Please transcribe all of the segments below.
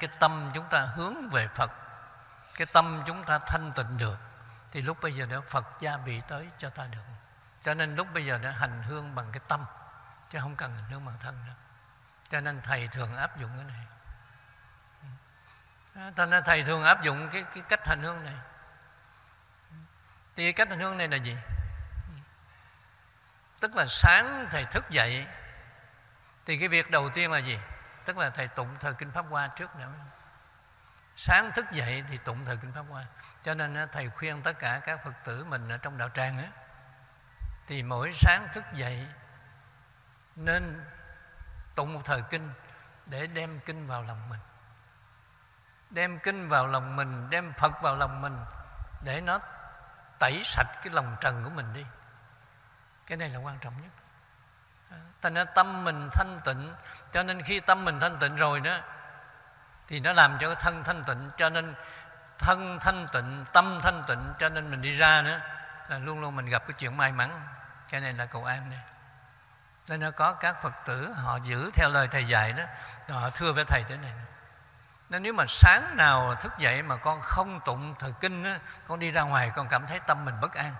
cái tâm chúng ta hướng về phật cái tâm chúng ta thanh tịnh được thì lúc bây giờ đó phật gia bị tới cho ta được. Cho nên lúc bây giờ đã hành hương bằng cái tâm chứ không cần hành hương bằng thân nữa cho nên thầy thường áp dụng cái này. Cho nên thầy thường áp dụng cái, cái cách hành hương này. Thì cách hành hương này là gì? Tức là sáng thầy thức dậy thì cái việc đầu tiên là gì? Tức là thầy tụng thời kinh pháp hoa trước nữa. Sáng thức dậy thì tụng thời kinh pháp hoa. Cho nên thầy khuyên tất cả các phật tử mình ở trong đạo tràng ấy thì mỗi sáng thức dậy nên tụng một thời kinh để đem kinh vào lòng mình. Đem kinh vào lòng mình, đem phật vào lòng mình để nó tẩy sạch cái lòng trần của mình đi. Cái này là quan trọng nhất thành ra tâm mình thanh tịnh cho nên khi tâm mình thanh tịnh rồi đó thì nó làm cho thân thanh tịnh cho nên thân thanh tịnh tâm thanh tịnh cho nên mình đi ra nữa. Là luôn luôn mình gặp cái chuyện may mắn. Cái này là cầu an này nên nó có các phật tử họ giữ theo lời thầy dạy đó họ thưa với thầy thế này. Nên nếu mà sáng nào thức dậy mà con không tụng thời kinh á, con đi ra ngoài con cảm thấy tâm mình bất an.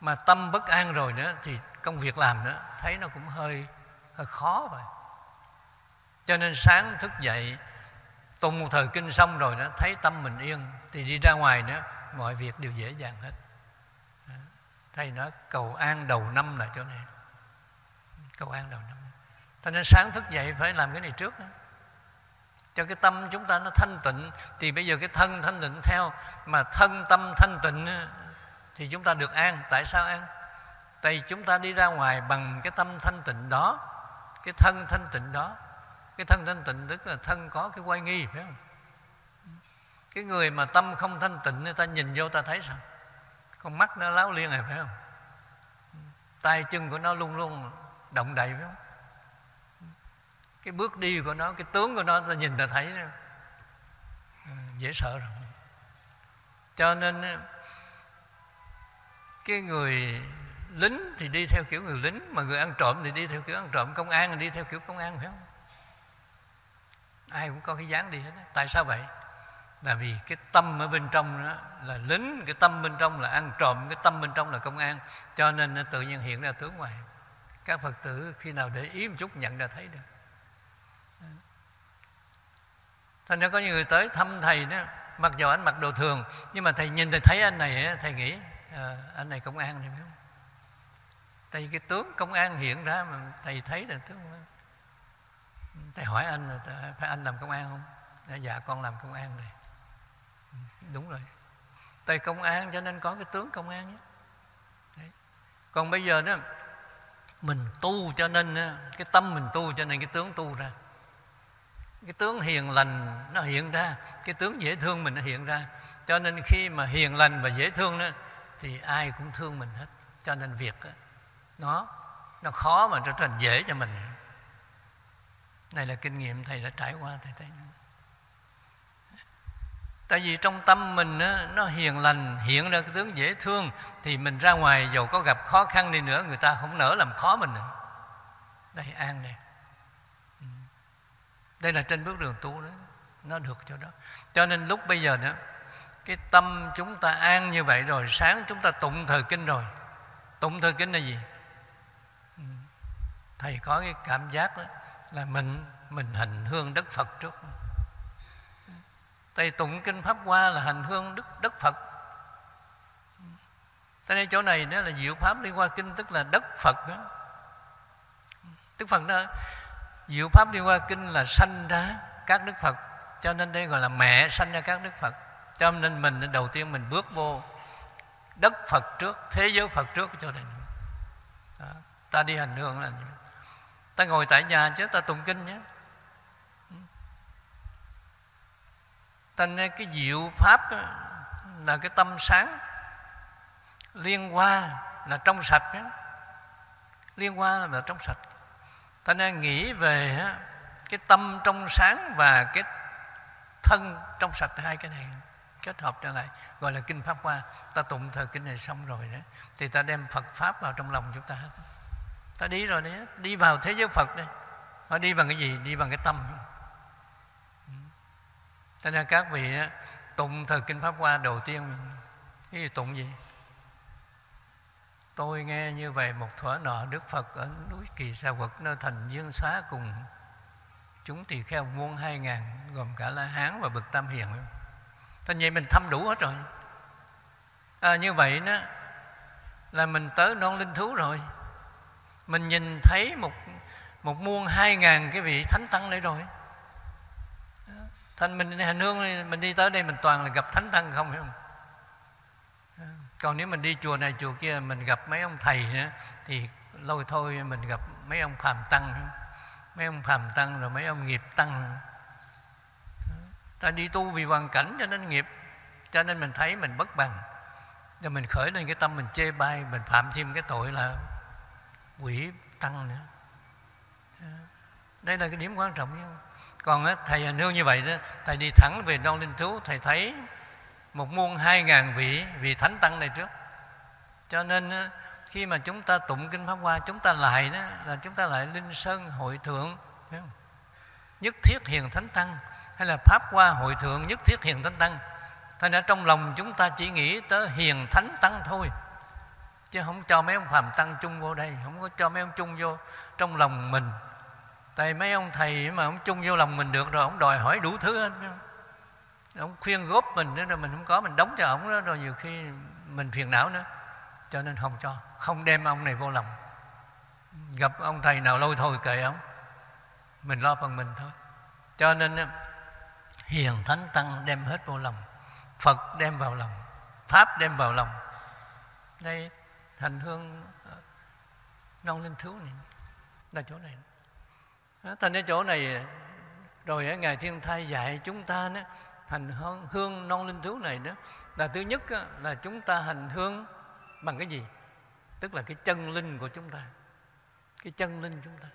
Mà tâm bất an rồi nữa thì công việc làm nữa thấy nó cũng hơi hơi khó vậy. Cho nên sáng thức dậy, tụng một thời kinh xong rồi đó, thấy tâm mình yên, thì đi ra ngoài nữa, mọi việc đều dễ dàng hết. Thầy nói cầu an đầu năm là chỗ này. Cầu an đầu năm. Cho nên sáng thức dậy phải làm cái này trước đó. Cho cái tâm chúng ta nó thanh tịnh, thì bây giờ cái thân thanh tịnh theo mà thân tâm thanh tịnh thì chúng ta được an. Tại sao an? Tại chúng ta đi ra ngoài bằng cái tâm thanh tịnh đó, cái thân thanh tịnh đó. Cái thân thanh tịnh tức là thân có cái quay nghi, phải không? Cái người mà tâm không thanh tịnh, người ta nhìn vô ta thấy sao? Con mắt nó láo liên này, phải không? Tay chân của nó luôn luôn động đậy, phải không? Cái bước đi của nó, cái tướng của nó, ta nhìn ta thấy à, dễ sợ rồi. Cho nên, cái người lính thì đi theo kiểu người lính mà người ăn trộm thì đi theo kiểu ăn trộm. Công an thì đi theo kiểu công an phải không? Ai cũng có cái dáng đi hết tại sao vậy? Là vì cái tâm ở bên trong đó là lính cái tâm bên trong là ăn trộm cái tâm bên trong là công an. Cho nên nó tự nhiên hiện ra tướng ngoài. Các phật tử khi nào để ý một chút nhận ra thấy được. Thành ra có những người tới thăm thầy đó mặc dù anh mặc đồ thường nhưng mà thầy nhìn thầy thấy anh này thầy nghĩ à, anh này công an này phải không? Tại vì cái tướng công an hiện ra mà thầy thấy là tướng thầy hỏi anh là phải anh làm công an không? Dạ, dạ con làm công an thầy. Ừ, đúng rồi. Tại công an cho nên có cái tướng công an nhé Đấy. còn bây giờ đó mình tu cho nên cái tâm mình tu cho nên cái tướng tu ra. Cái tướng hiền lành nó hiện ra cái tướng dễ thương mình nó hiện ra. Cho nên khi mà hiền lành và dễ thương đó thì ai cũng thương mình hết. Cho nên việc đó, nó nó khó mà trở thành dễ cho mình. Này là kinh nghiệm thầy đã trải qua thầy thấy. Tại vì trong tâm mình đó, nó hiền lành hiện ra cái tướng dễ thương thì mình ra ngoài dầu có gặp khó khăn đi nữa người ta không nỡ làm khó mình nữa. Đây an này ừ. đây là trên bước đường tu đó. Nó được cho đó. Cho nên lúc bây giờ nữa cái tâm chúng ta an như vậy rồi sáng chúng ta tụng thời kinh rồi. Tụng thời kinh là gì thầy có cái cảm giác đó, là mình mình hành hương đất phật trước. Thầy tụng kinh pháp hoa là hành hương đức đất phật. Cho nên chỗ này đó là diệu pháp liên qua kinh, tức là đất phật đó. Đức phật đó, diệu pháp liên qua kinh là sanh ra các đức phật, cho nên đây gọi là mẹ sanh ra các đức phật. Cho nên mình đầu tiên mình bước vô đất phật trước, thế giới phật trước cho nên. Đó. ta đi hành hương là ta ngồi tại nhà chứ ta tụng kinh nhé. Thành ra cái diệu pháp là cái tâm sáng. Liên hoa là trong sạch nhé, liên hoa là trong sạch. Ta nên nghĩ về cái tâm trong sáng và cái thân trong sạch hai cái này kết hợp trở lại gọi là kinh pháp hoa. Ta tụng thời kinh này xong rồi đó thì ta đem phật pháp vào trong lòng chúng ta. hết ta đi rồi đấy đi vào thế giới phật đây. Họ đi bằng cái gì? Đi bằng cái tâm. Ừ. Cho nên các vị tụng thời kinh pháp hoa đầu tiên. Cái gì tụng gì? Tôi nghe như vậy một thuở nọ đức phật ở núi kỳ sa quật nơi thành dương xá cùng chúng tỳ kheo muôn hai ngàn gồm cả la hán và bậc tam hiền. Thế vậy mình thăm đủ hết rồi. À, như vậy đó là mình tới non linh thú rồi mình nhìn thấy một một muôn hai ngàn cái vị thánh tăng đấy rồi. Thành mình hành hương mình đi tới đây mình toàn là gặp thánh tăng không hiểu không? Còn nếu mình đi chùa này chùa kia mình gặp mấy ông thầy nữa, thì lâu thôi mình gặp mấy ông phàm tăng. Mấy ông phàm tăng rồi mấy ông nghiệp tăng. Ta đi tu vì hoàn cảnh cho nên nghiệp cho nên mình thấy mình bất bằng. Rồi mình khởi lên cái tâm mình chê bai mình phạm thêm cái tội là quỷ tăng nữa. Đây là cái điểm quan trọng còn á, thầy hành hương như vậy đó thầy đi thẳng về non linh thú thầy thấy một muôn hai ngàn vị vị thánh tăng này trước. Cho nên á, khi mà chúng ta tụng kinh pháp hoa chúng ta lại đó là chúng ta lại linh sơn hội thượng không? nhất thiết hiền thánh tăng hay là pháp hoa hội thượng nhất thiết hiền thánh tăng. Thành ra trong lòng chúng ta chỉ nghĩ tới hiền thánh tăng thôi chứ không cho mấy ông phàm tăng chung vô đây, không có cho mấy ông chung vô trong lòng mình. Tại mấy ông thầy mà ông chung vô lòng mình được rồi, ông đòi hỏi đủ thứ hết ông khuyên góp mình nữa rồi mình không có, mình đóng cho ông đó, rồi nhiều khi mình phiền não nữa. Cho nên không cho, không đem ông này vô lòng. Gặp ông thầy nào lâu thôi kệ ông. Mình lo phần mình thôi. Cho nên hiền thánh tăng đem hết vô lòng. Phật đem vào lòng. Pháp đem vào lòng. Đây thành hương ờ, non linh thiếu này là chỗ này. Ờ, thành cái chỗ này rồi ngài thiên thai dạy chúng ta đó thành hương, hương non linh thiếu này đó là thứ nhất là chúng ta hành hương bằng cái gì? Tức là cái chân linh của chúng ta cái chân linh chúng ta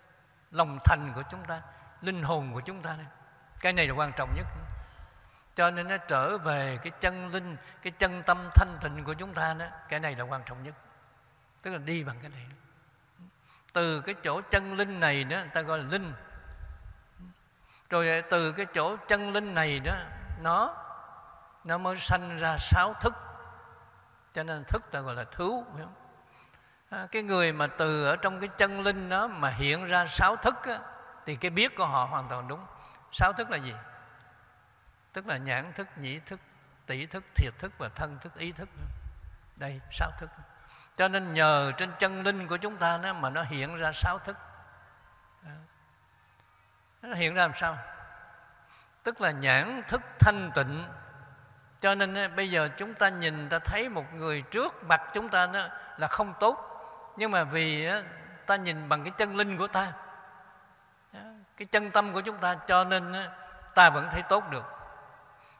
lòng thành của chúng ta linh hồn của chúng ta đây. Cái này là quan trọng nhất. Cho nên nó trở về cái chân linh cái chân tâm thanh tịnh của chúng ta đó cái này là quan trọng nhất tức là đi bằng cái này. Từ cái chỗ chân linh này đó người ta gọi là linh. Rồi à, từ cái chỗ chân linh này đó nó nó mới sanh ra sáu thức. Cho nên thức ta gọi là thú phải không? À, cái người mà từ ở trong cái chân linh đó mà hiện ra sáu thức á, thì cái biết của họ hoàn toàn đúng. Sáu thức là gì? Tức là nhãn thức nhĩ thức tỷ thức thiệt thức và thân thức ý thức. Đây sáu thức cho nên nhờ trên chân linh của chúng ta đó mà nó hiện ra sáu thức. Nó hiện ra làm sao? Tức là nhãn thức thanh tịnh. Cho nên bây giờ chúng ta nhìn, ta thấy một người trước mặt chúng ta đó là không tốt. Nhưng mà vì ta nhìn bằng cái chân linh của ta cái chân tâm của chúng ta, cho nên ta vẫn thấy tốt được.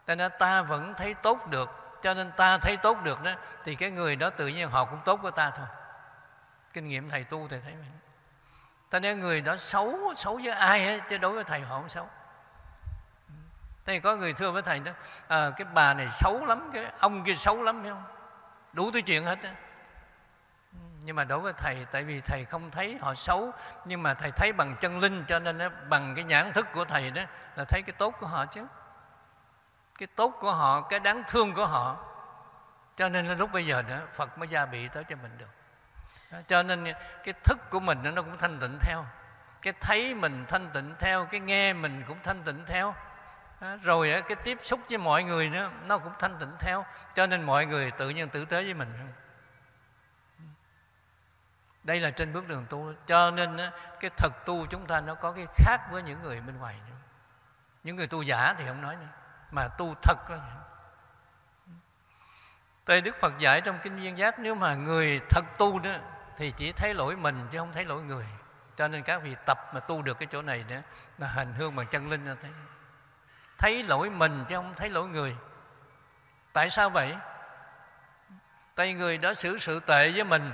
Cho nên ta vẫn thấy tốt được cho nên ta thấy tốt được đó thì cái người đó tự nhiên họ cũng tốt của ta thôi. Kinh nghiệm thầy tu thầy thấy vậy ta nên người đó xấu xấu với ai ấy, chứ đối với thầy họ không xấu. Thế có người thưa với thầy đó à, cái bà này xấu lắm cái ông kia xấu lắm phải không? Đủ thứ chuyện hết đó. nhưng mà đối với thầy tại vì thầy không thấy họ xấu nhưng mà thầy thấy bằng chân linh cho nên đó, bằng cái nhãn thức của thầy đó là thấy cái tốt của họ chứ cái tốt của họ, cái đáng thương của họ. Cho nên lúc bây giờ nữa phật mới gia bị tới cho mình được. Cho nên cái thức của mình nó cũng thanh tịnh theo. Cái thấy mình thanh tịnh theo, cái nghe mình cũng thanh tịnh theo. Rồi cái tiếp xúc với mọi người nữa nó cũng thanh tịnh theo. Cho nên mọi người tự nhiên tử tế với mình. Đây là trên bước đường tu. Cho nên cái thật tu chúng ta nó có cái khác với những người bên ngoài nữa. Những người tu giả thì không nói nữa mà tu thật đó. Tây Đức Phật dạy trong Kinh Viên Giác, Nếu mà người thật tu đó, Thì chỉ thấy lỗi mình chứ không thấy lỗi người Cho nên các vị tập mà tu được cái chỗ này nữa Là hành hương bằng chân linh thấy Thấy lỗi mình chứ không thấy lỗi người Tại sao vậy? Tại người đó xử sự tệ với mình,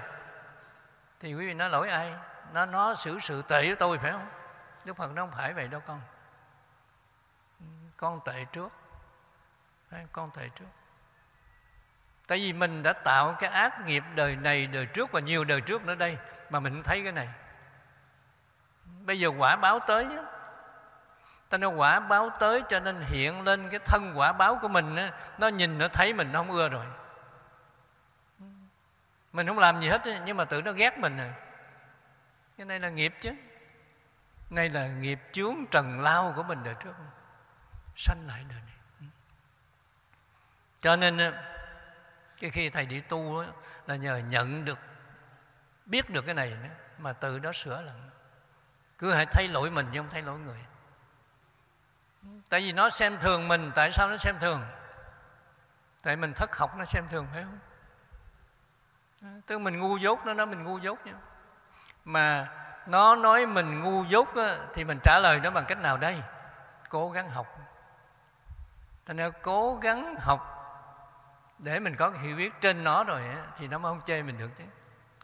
Thì quý vị nói lỗi ai? Nó nó xử sự tệ với tôi phải không? Đức Phật nó không phải vậy đâu con Con tệ trước con thầy trước. Tại vì mình đã tạo cái ác nghiệp đời này đời trước và nhiều đời trước nữa đây mà mình không thấy cái này. Bây giờ quả báo tới nhé ta nói quả báo tới cho nên hiện lên cái thân quả báo của mình á, nó nhìn nó thấy mình nó không ưa rồi. Mình không làm gì hết nhưng mà tự nó ghét mình rồi cái này là nghiệp chứ. Này là nghiệp chướng trần lao của mình đời trước. Sanh lại đời này cho nên ờ, cái khi thầy đi tu là nhờ nhận được biết được cái này nữa, mà từ đó sửa lần cứ hãy thay lỗi mình chứ không thay lỗi người. Tại vì nó xem thường mình tại sao nó xem thường? Tại mình thất học nó xem thường phải không? Ờ, tức mình ngu dốt nó nói mình ngu dốt nha. Mà nó nói mình ngu dốt á, thì mình trả lời nó bằng cách nào đây? Cố gắng học. Thành ra cố gắng học để mình có cái hiểu biết trên nó rồi thì nó mới không chê mình được chứ.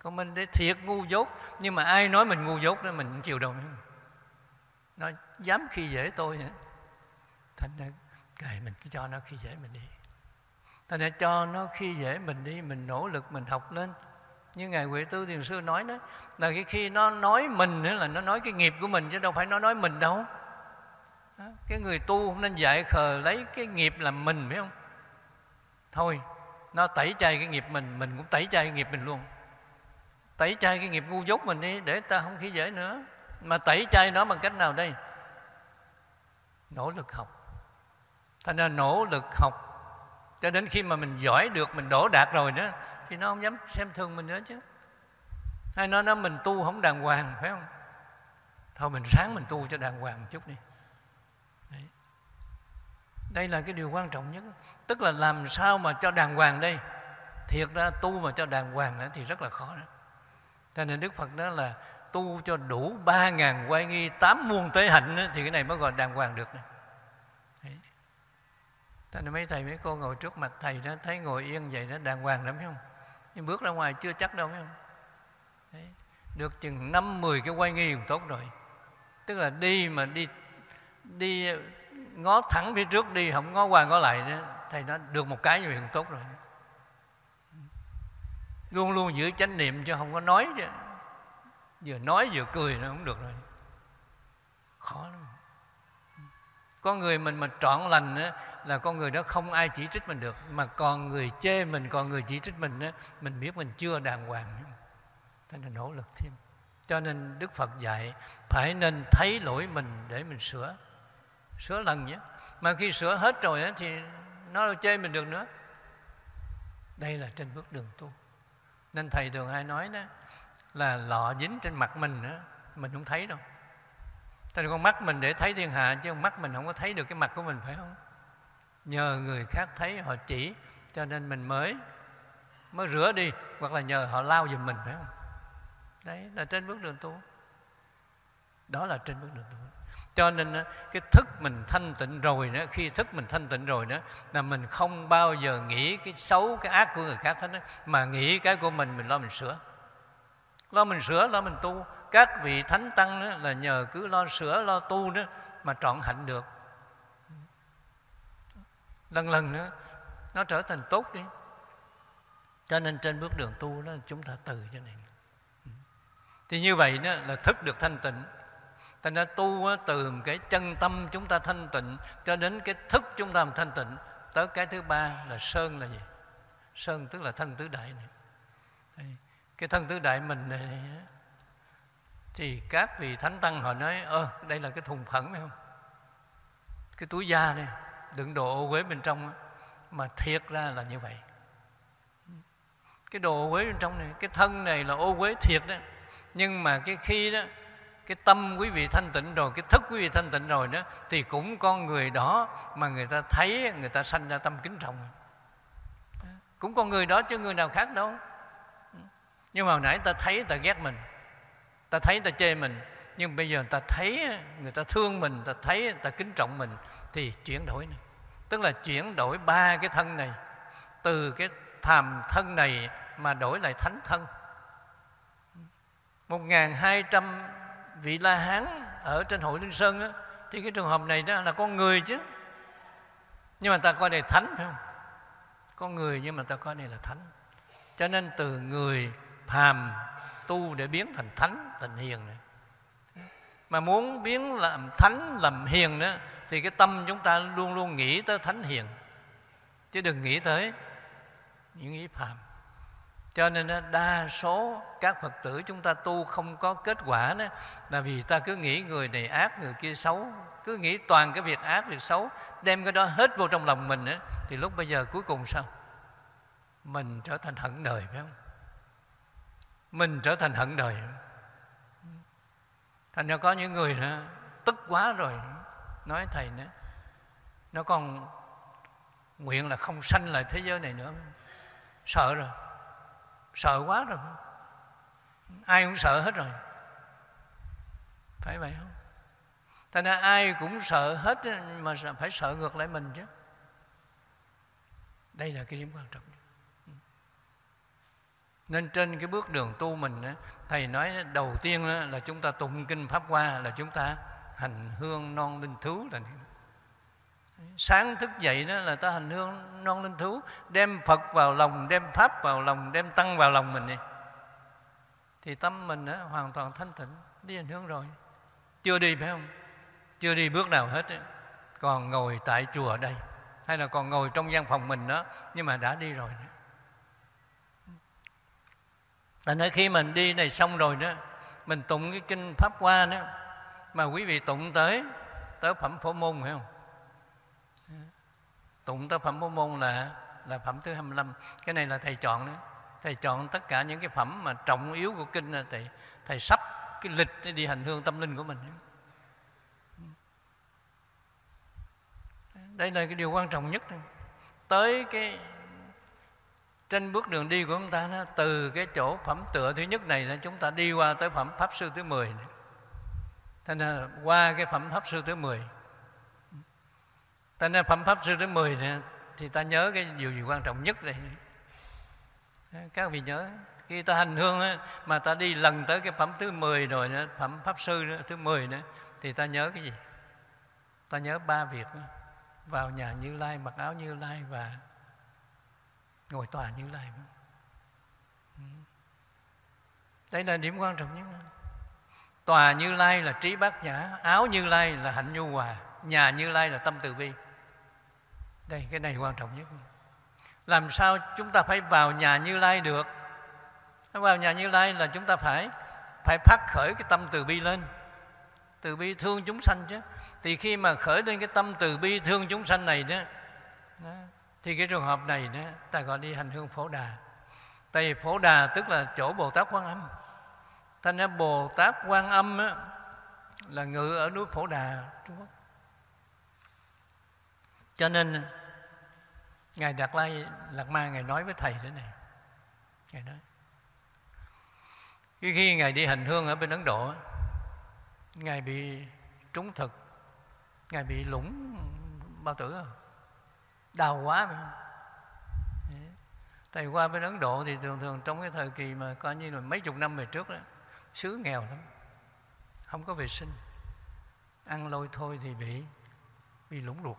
Còn mình để thiệt ngu dốt, nhưng mà ai nói mình ngu dốt đó mình cũng chịu đâu nó dám khi dễ tôi hả? Thành ra kệ mình, cứ cho nó khi dễ mình đi. Thành ra cho nó khi dễ mình đi, mình nỗ lực, mình học lên. Như ngài huệ tư thiền sư nói đó, là cái khi nó nói mình nữa là nó nói cái nghiệp của mình, chứ đâu phải nó nói mình đâu. Cái người tu không nên dạy khờ lấy cái nghiệp làm mình, phải không? Thôi, nó tẩy chay cái nghiệp mình mình cũng tẩy chay cái nghiệp mình luôn. Tẩy chay cái nghiệp ngu dốt mình đi, để ta không khi dễ nữa. Mà tẩy chay nó bằng cách nào đây? Nỗ lực học. Thành ra nỗ lực học. Cho đến khi mà mình giỏi được, mình đổ đạt rồi đó, thì nó không dám xem thường mình nữa chứ. Hay nó nói mình tu không đàng hoàng, phải không? Thôi, mình sáng mình tu cho đàng hoàng một chút đi. Đấy. đây là cái điều quan trọng nhất tức là làm sao mà cho đàng hoàng đây thiệt ra tu mà cho đàng hoàng thì rất là khó đó. cho nên đức phật đó là tu cho đủ ba ngàn quay nghi tám muôn tế hạnh thì cái này mới gọi đàng hoàng được này. Thế nên mấy thầy mấy cô ngồi trước mặt thầy đó thấy ngồi yên vậy đó đàng hoàng lắm phải không? Nhưng bước ra ngoài chưa chắc đâu phải không? Đấy. Được chừng năm mười cái quay nghi cũng tốt rồi. Tức là đi mà đi đi ngó thẳng phía trước đi không ngó qua ngó lại đó, thầy nói được một cái như vậy cũng tốt rồi. Luôn luôn giữ chánh niệm chứ không có nói chứ. Vừa nói vừa cười nó không được rồi. Khó lắm Có người mình mà trọn lành á, là con người đó không ai chỉ trích mình được mà còn người chê mình còn người chỉ trích mình á, mình biết mình chưa đàng hoàng thế nên nỗ lực thêm cho nên đức phật dạy phải nên thấy lỗi mình để mình sửa sửa lần nhé mà khi sửa hết rồi á, thì nó đâu chê mình được nữa đây là trên bước đường tu nên thầy thường hay nói đó là lọ dính trên mặt mình đó, mình không thấy đâu Tại con mắt mình để thấy thiên hạ chứ con mắt mình không có thấy được cái mặt của mình phải không? Nhờ người khác thấy họ chỉ cho nên mình mới mới rửa đi hoặc là nhờ họ lao giùm mình phải không? Đấy là trên bước đường tu. Đó là trên bước đường tu. Cho nên cái thức mình thanh tịnh rồi đó, khi thức mình thanh tịnh rồi đó là mình không bao giờ nghĩ cái xấu, cái ác của người khác hết đó, mà nghĩ cái của mình mình lo mình sửa. Lo mình sửa, lo mình tu. Các vị thánh tăng đó là nhờ cứ lo sửa lo tu đó mà trọn hạnh được. Lần lần nữa nó trở thành tốt đi. Cho nên trên bước đường tu đó chúng ta từ cho này ừ. thì như vậy đó là thức được thanh tịnh thành ra tu từ cái chân tâm chúng ta thanh tịnh cho đến cái thức chúng ta thanh tịnh, tới cái thứ ba là sơn là gì? Sơn tức là thân tứ đại này. Cái thân tứ đại mình này thì các vị thánh tăng họ nói, ơ, đây là cái thùng phẫn phải không? Cái túi da này, đựng đồ ô uế bên trong mà thiệt ra là như vậy. Cái đồ ô uế bên trong này, cái thân này là ô uế thiệt đó. Nhưng mà cái khi đó cái tâm quý vị thanh tịnh rồi, cái thức quý vị thanh tịnh rồi đó, thì cũng con người đó mà người ta thấy, người ta sanh ra tâm kính trọng cũng con người đó chứ người nào khác đâu. Nhưng mà hồi nãy ta thấy, ta ghét mình, ta thấy, ta chê mình. Nhưng bây giờ ta thấy, người ta thương mình, ta thấy người ta kính trọng mình, thì chuyển đổi này. Tức là chuyển đổi ba cái thân này, từ cái phàm thân này mà đổi lại thánh thân. Một ngàn hai trăm vị La Hán ở trên hội Linh Sơn đó, thì cái trường hợp này đó là con người chứ. Nhưng mà ta coi đây thánh phải không? Con người nhưng mà ta coi đây là thánh. Cho nên từ người phàm tu để biến thành thánh thành hiền này. Mà muốn biến làm thánh làm hiền đó thì cái tâm chúng ta luôn luôn nghĩ tới thánh hiền. Chứ đừng nghĩ tới những ý phàm cho nên đa số các phật tử chúng ta tu không có kết quả đó là vì ta cứ nghĩ người này ác người kia xấu cứ nghĩ toàn cái việc ác việc xấu đem cái đó hết vô trong lòng mình đó, thì lúc bây giờ cuối cùng sao? Mình trở thành hận đời phải không? Mình trở thành hận đời. Thành ra có những người đó, tức quá rồi. Nói thầy nữa nó còn nguyện là không sanh lại thế giới này nữa. Sợ rồi sợ quá rồi. Ai cũng sợ hết rồi. Phải vậy không? Thành ra ai cũng sợ hết, mà phải sợ ngược lại mình chứ. Đây là cái điểm quan trọng. Nên trên cái bước đường tu mình thầy nói đầu tiên là chúng ta tụng kinh pháp hoa, là chúng ta hành hương non linh thú là sáng thức dậy đó là ta hành hương non linh thú đem phật vào lòng đem pháp vào lòng đem tăng vào lòng mình đi thì tâm mình đó, hoàn toàn thanh tịnh đi hành hương rồi. Chưa đi phải không? Chưa đi bước nào hết còn ngồi tại chùa đây hay là còn ngồi trong gian phòng mình đó nhưng mà đã đi rồi đó. Tại ra khi mình đi này xong rồi đó Mình tụng cái kinh Pháp Hoa đó Mà quý vị tụng tới Tới phẩm phổ môn phải không? Tụng tác phẩm bốn môn là là phẩm thứ 25 Cái này là thầy chọn đấy. Thầy chọn tất cả những cái phẩm mà trọng yếu của kinh là thầy, thầy sắp cái lịch để đi hành hương tâm linh của mình. Đây là cái điều quan trọng nhất Tới cái trên bước đường đi của chúng ta đó, từ cái chỗ phẩm tựa thứ nhất này là chúng ta đi qua tới phẩm pháp sư thứ 10 này. Thế nên qua cái phẩm pháp sư thứ 10 tại nên phẩm pháp sư thứ 10 này, thì ta nhớ cái điều gì quan trọng nhất đây? Các vị nhớ khi ta hành hương ấy, mà ta đi lần tới cái phẩm thứ 10 rồi phẩm pháp sư thứ 10 nữa thì ta nhớ cái gì? Ta nhớ ba việc đó. vào nhà Như Lai mặc áo Như Lai và ngồi tòa như lai. Đây là điểm quan trọng nhất. Tòa như lai là trí bát nhã áo như lai là hạnh nhu hòa nhà như lai là tâm từ bi đây cái này quan trọng nhất. Làm sao chúng ta phải vào nhà như lai được? Vào nhà như lai là chúng ta phải phải phát khởi cái tâm từ bi lên. Từ bi thương chúng sanh chứ. Thì khi mà khởi lên cái tâm từ bi thương chúng sanh này đó, đó thì cái trường hợp này đó, ta gọi đi hành hương phổ đà. Tại vì phổ đà tức là chỗ bồ tát quan âm. Thành ra bồ tát quan âm á, là ngự ở núi phổ đà trung quốc cho nên ngài đạt lai lạc ma ngài nói với thầy thế này. Ngài nói khi, khi ngài đi hành hương ở bên ấn độ ngài bị trúng thực ngài bị lũng bao tử đau quá phải không? Thầy qua bên ấn độ thì thường thường trong cái thời kỳ mà coi như là mấy chục năm về trước đó xứ nghèo lắm không có vệ sinh ăn lôi thôi thì bị bị lũng ruột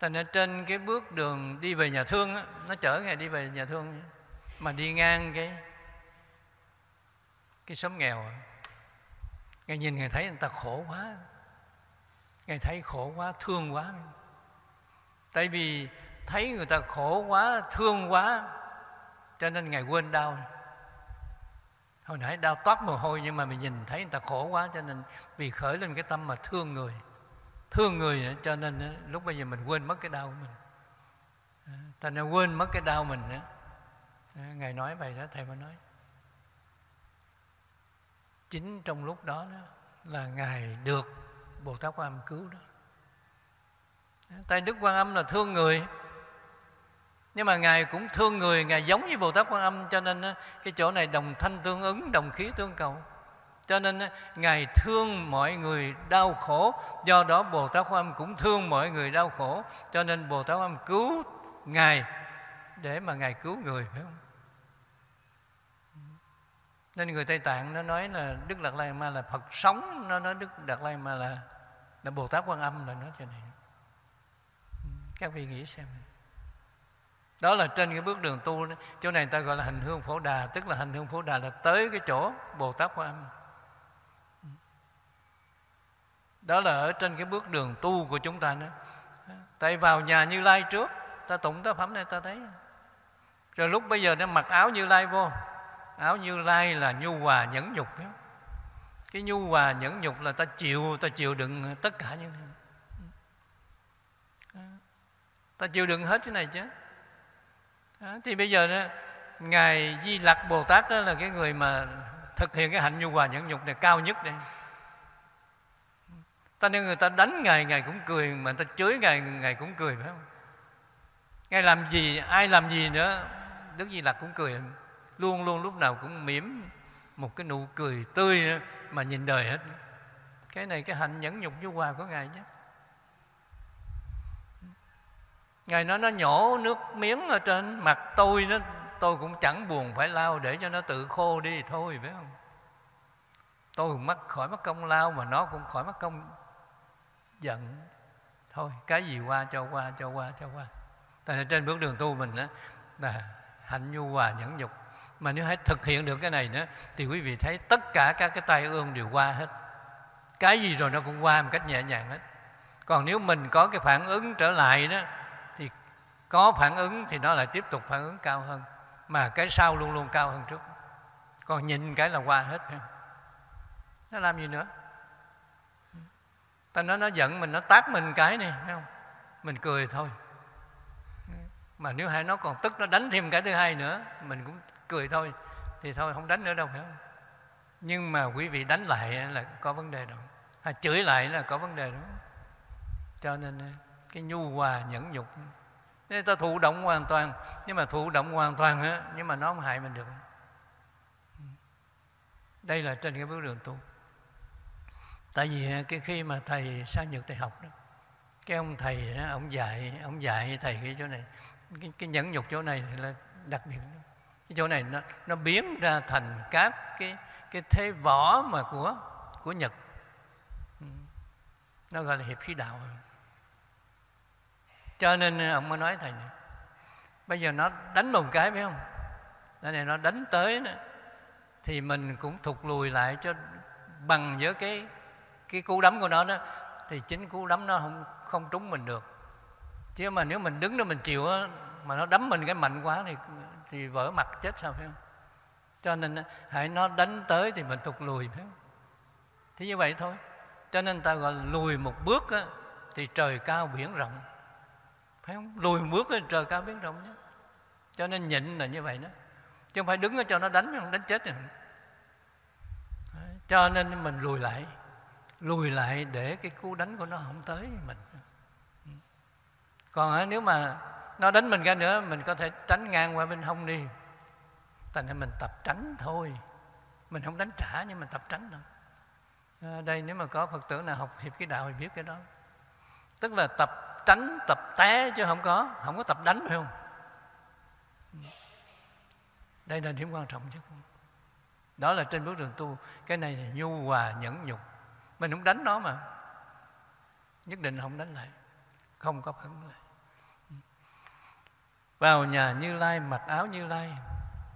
thành ra trên cái bước đường đi về nhà thương á, nó chở ngài đi về nhà thương mà đi ngang cái cái xóm nghèo à. ngài nhìn ngài thấy người ta khổ quá ngài thấy khổ quá thương quá. Tại vì thấy người ta khổ quá thương quá cho nên ngài quên đau. Hồi nãy đau toát mồ hôi nhưng mà mình nhìn thấy người ta khổ quá cho nên vì khởi lên cái tâm mà thương người thương người cho nên lúc bây giờ mình quên mất cái đau của mình. Thành ra quên mất cái đau mình nữa ngài nói vậy đó thầy mới nói. Chính trong lúc đó, đó là ngài được Bồ Tát Quan Âm cứu đó. Tại Đức Quan Âm là thương người. Nhưng mà ngài cũng thương người ngài giống như bồ tát quan âm cho nên cái chỗ này đồng thanh tương ứng đồng khí tương cầu cho nên ngài thương mọi người đau khổ. Do đó, bồ tát quan âm cũng thương mọi người đau khổ. Cho nên, bồ tát quan âm cứu ngài để mà ngài cứu người, phải không? Nên người tây tạng nó nói là đức đạt lai ma là phật sống. Nó nói đức đạt lai ma là là bồ tát quan âm là nói cho này các vị nghĩ xem. Đó là trên cái bước đường tu đó. chỗ này ta gọi là hành hương phổ đà, tức là hành hương phổ đà là tới cái chỗ bồ tát quan âm. Đó là ở trên cái bước đường tu của chúng ta nữa. Tại vào nhà như lai trước ta tụng tác phẩm này ta thấy. Rồi lúc bây giờ nó mặc áo như lai vô. Áo như lai là nhu hòa nhẫn nhục. Đó. cái nhu hòa nhẫn nhục là ta chịu ta chịu đựng tất cả những này. Ta chịu đựng hết cái này chứ. Đó, thì bây giờ đó, ngài di lặc bồ tát đó là cái người mà thực hiện cái hạnh nhu hòa nhẫn nhục này cao nhất đây ta nên người ta đánh ngài ngài cũng cười, mà người ta chửi ngài ngài cũng cười, phải không? Ngài làm gì, ai làm gì nữa, đức di lặc cũng cười. Luôn luôn lúc nào cũng mỉm một cái nụ cười tươi mà nhìn đời hết. Cái này cái hạnh nhẫn nhục nhu hòa của ngài chứ ngài nói nó nhổ nước miếng ở trên mặt tôi nó tôi cũng chẳng buồn phải lau để cho nó tự khô đi thôi, phải không? Tôi cũng mắc, khỏi mất công lao mà nó cũng khỏi mất công giận. Thôi, cái gì qua cho qua cho qua cho qua. Tại là trên bước đường tu mình đó là hạnh nhu hòa nhẫn nhục. Mà nếu hãy thực hiện được cái này nữa, thì quý vị thấy tất cả các cái tai ương đều qua hết. Cái gì rồi nó cũng qua một cách nhẹ nhàng hết. Còn nếu mình có cái phản ứng trở lại đó, thì có phản ứng thì nó lại tiếp tục phản ứng cao hơn. Mà cái sau luôn luôn cao hơn trước. Còn nhìn cái là qua hết. Nó làm gì nữa? Ta nói, nó giận mình, nó tát mình cái này, thấy không? Mình cười thôi. Mà nếu hai nó còn tức, nó đánh thêm cái thứ hai nữa, mình cũng cười thôi. Thì thôi, không đánh nữa đâu, phải không? Nhưng mà quý vị đánh lại là có vấn đề rồi. Hay chửi lại là có vấn đề đó cho nên ờ, cái nhu hòa nhẫn nhục. Nên ta thụ động hoàn toàn. Nhưng mà thụ động hoàn toàn á, nhưng mà nó không hại mình được. Đây là trên cái bước đường tu tại vì à, cái khi mà thầy sang nhật thầy học đó cái ông thầy đó, ông dạy ông dạy thầy cái chỗ này cái, cái nhẫn nhục chỗ này là đặc biệt. Cái chỗ này nó nó biến ra thành các cái cái thế võ mà của của nhật. Ừ. Nó gọi là hiệp khí đạo. Cho nên à, ông mới nói thầy này bây giờ nó đánh một cái phải không? Cái này nó đánh tới đó, thì mình cũng thụt lùi lại cho bằng với cái cái cú đấm của nó đó thì chính cú đấm nó không không trúng mình được. Chứ mà nếu mình đứng đó mình chịu đó, mà nó đấm mình cái mạnh quá thì thì vỡ mặt chết sao phải không? Cho nên hãy nó đánh tới thì mình thụt lùi phải không? Thế như vậy thôi. Cho nên ta gọi lùi một bước á, thì trời cao biển rộng. Phải không? Lùi một bước thì trời cao biển rộng nhé. Cho nên nhịn là như vậy đó. Chứ không phải đứng ở cho nó đánh không đánh chết rồi cho nên mình lùi lại lùi lại để cái cú đánh của nó không tới mình. Còn à, nếu mà nó đánh mình ra nữa mình có thể tránh ngang qua bên hông đi. Thành ra mình tập tránh thôi. Mình không đánh trả nhưng mình tập tránh thôi. À, đây nếu mà có phật tử nào học hiệp cái đạo thì biết cái đó. Tức là tập tránh tập té chứ không có không có tập đánh phải không? Đây là điểm quan trọng chứ đó là trên bước đường tu. Cái này là nhu hòa nhẫn nhục mình không đánh nó mà. Nhất định không đánh lại. Không có phản lại. Vào nhà như lai, mặc áo như lai.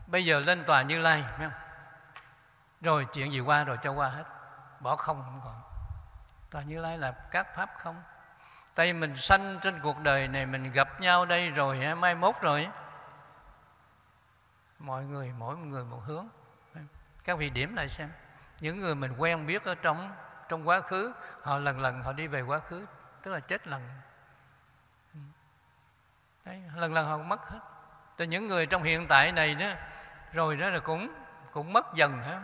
Bây giờ lên tòa như lai, phải không? Rồi chuyện gì qua rồi cho qua hết. Bỏ không không còn. Tòa như lai là các pháp không? Tại mình sanh trên cuộc đời này, mình gặp nhau đây rồi mai mốt rồi. Mọi người, mỗi người một hướng. Các vị điểm lại xem. Những người mình quen biết ở trong trong quá khứ họ lần lần họ đi về quá khứ tức là chết lần. Đấy, lần lần họ mất hết. Từ những người trong hiện tại này đó rồi đó là cũng cũng mất dần hết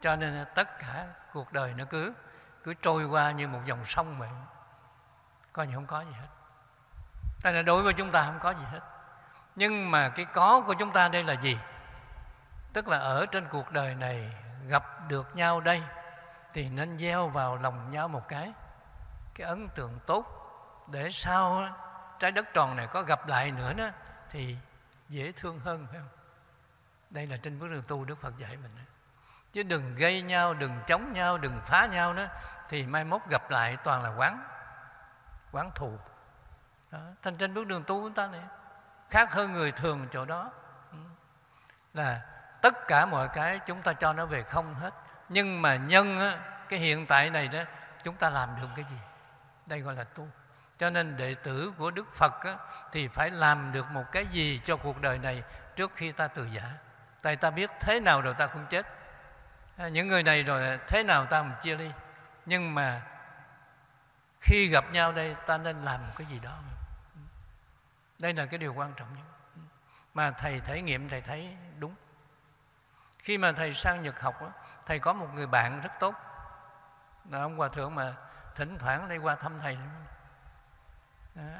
cho nên là tất cả cuộc đời nó cứ cứ trôi qua như một dòng sông vậy. Coi như không có gì hết. Tại là đối với chúng ta không có gì hết. Nhưng mà cái có của chúng ta đây là gì? Tức là ở trên cuộc đời này gặp được nhau đây thì nên gieo vào lòng nhau một cái cái ấn tượng tốt, để sau trái đất tròn này có gặp lại nữa đó, thì dễ thương hơn, phải không đây là trên bước đường tu đức phật dạy mình đó. chứ đừng gây nhau, đừng chống nhau, đừng phá nhau đó, thì mai mốt gặp lại toàn là quán quán thù đó. thành trên bước đường tu chúng ta này, khác hơn người thường chỗ đó ừ. là tất cả mọi cái chúng ta cho nó về không hết nhưng mà nhân á, cái hiện tại này đó chúng ta làm được cái gì? Đây gọi là tu. Cho nên đệ tử của đức phật á, thì phải làm được một cái gì cho cuộc đời này trước khi ta từ giả? Tại ta biết thế nào rồi ta cũng chết. À, những người này rồi thế nào ta cũng chia ly. Nhưng mà khi gặp nhau đây ta nên làm một cái gì đó. Đây là cái điều quan trọng nhất. Mà thầy thể nghiệm thầy thấy đúng. Khi mà thầy sang nhật học thầy có một người bạn rất tốt. Là ông hòa thượng mà thỉnh thoảng đi qua thăm thầy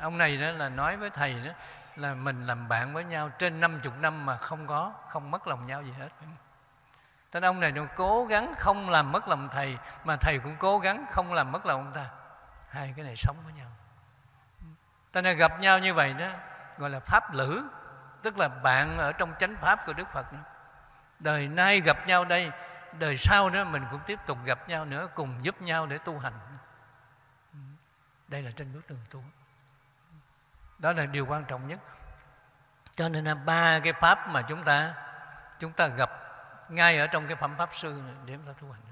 ông này đó là nói với thầy đó là mình làm bạn với nhau trên năm chục năm mà không có, không mất lòng nhau gì hết. Tên ông này nó cố gắng không làm mất lòng thầy, Mà thầy cũng cố gắng không làm mất lòng ông ta. Hai cái này sống với nhau. Ta này gặp nhau như vậy đó, Gọi là pháp lữ, Tức là bạn ở trong chánh pháp của Đức Phật đó. Đời nay gặp nhau đây Đời sau đó mình cũng tiếp tục gặp nhau nữa Cùng giúp nhau để tu hành. Đây là trên bước đường tu. Đó là điều quan trọng nhất. Cho nên là ba cái pháp mà chúng ta Chúng ta gặp ngay ở trong cái phẩm pháp sư này, để chúng ta tu hành.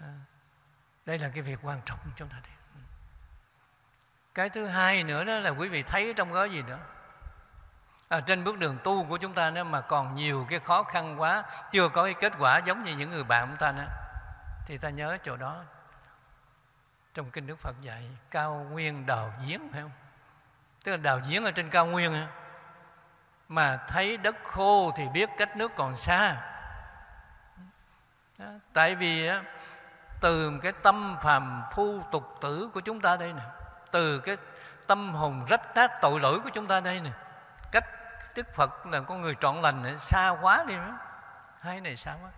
À, đây là cái việc quan trọng chúng ta thấy cái thứ hai nữa đó là quý vị thấy trong đó gì nữa? À, trên bước đường tu của chúng ta nếu mà còn nhiều cái khó khăn quá chưa có cái kết quả giống như những người bạn của ta nữa thì ta nhớ chỗ đó. Trong kinh đức phật dạy cao nguyên đào giếng phải không? Tức là đào giếng ở trên cao nguyên mà thấy đất khô thì biết cách nước còn xa. Tại vì á từ cái tâm phàm phu tục tử của chúng ta đây nè từ cái tâm hồn rách nát tội lỗi của chúng ta đây nè đức phật là con người trọn lành xa quá đi đó hai này xa quá.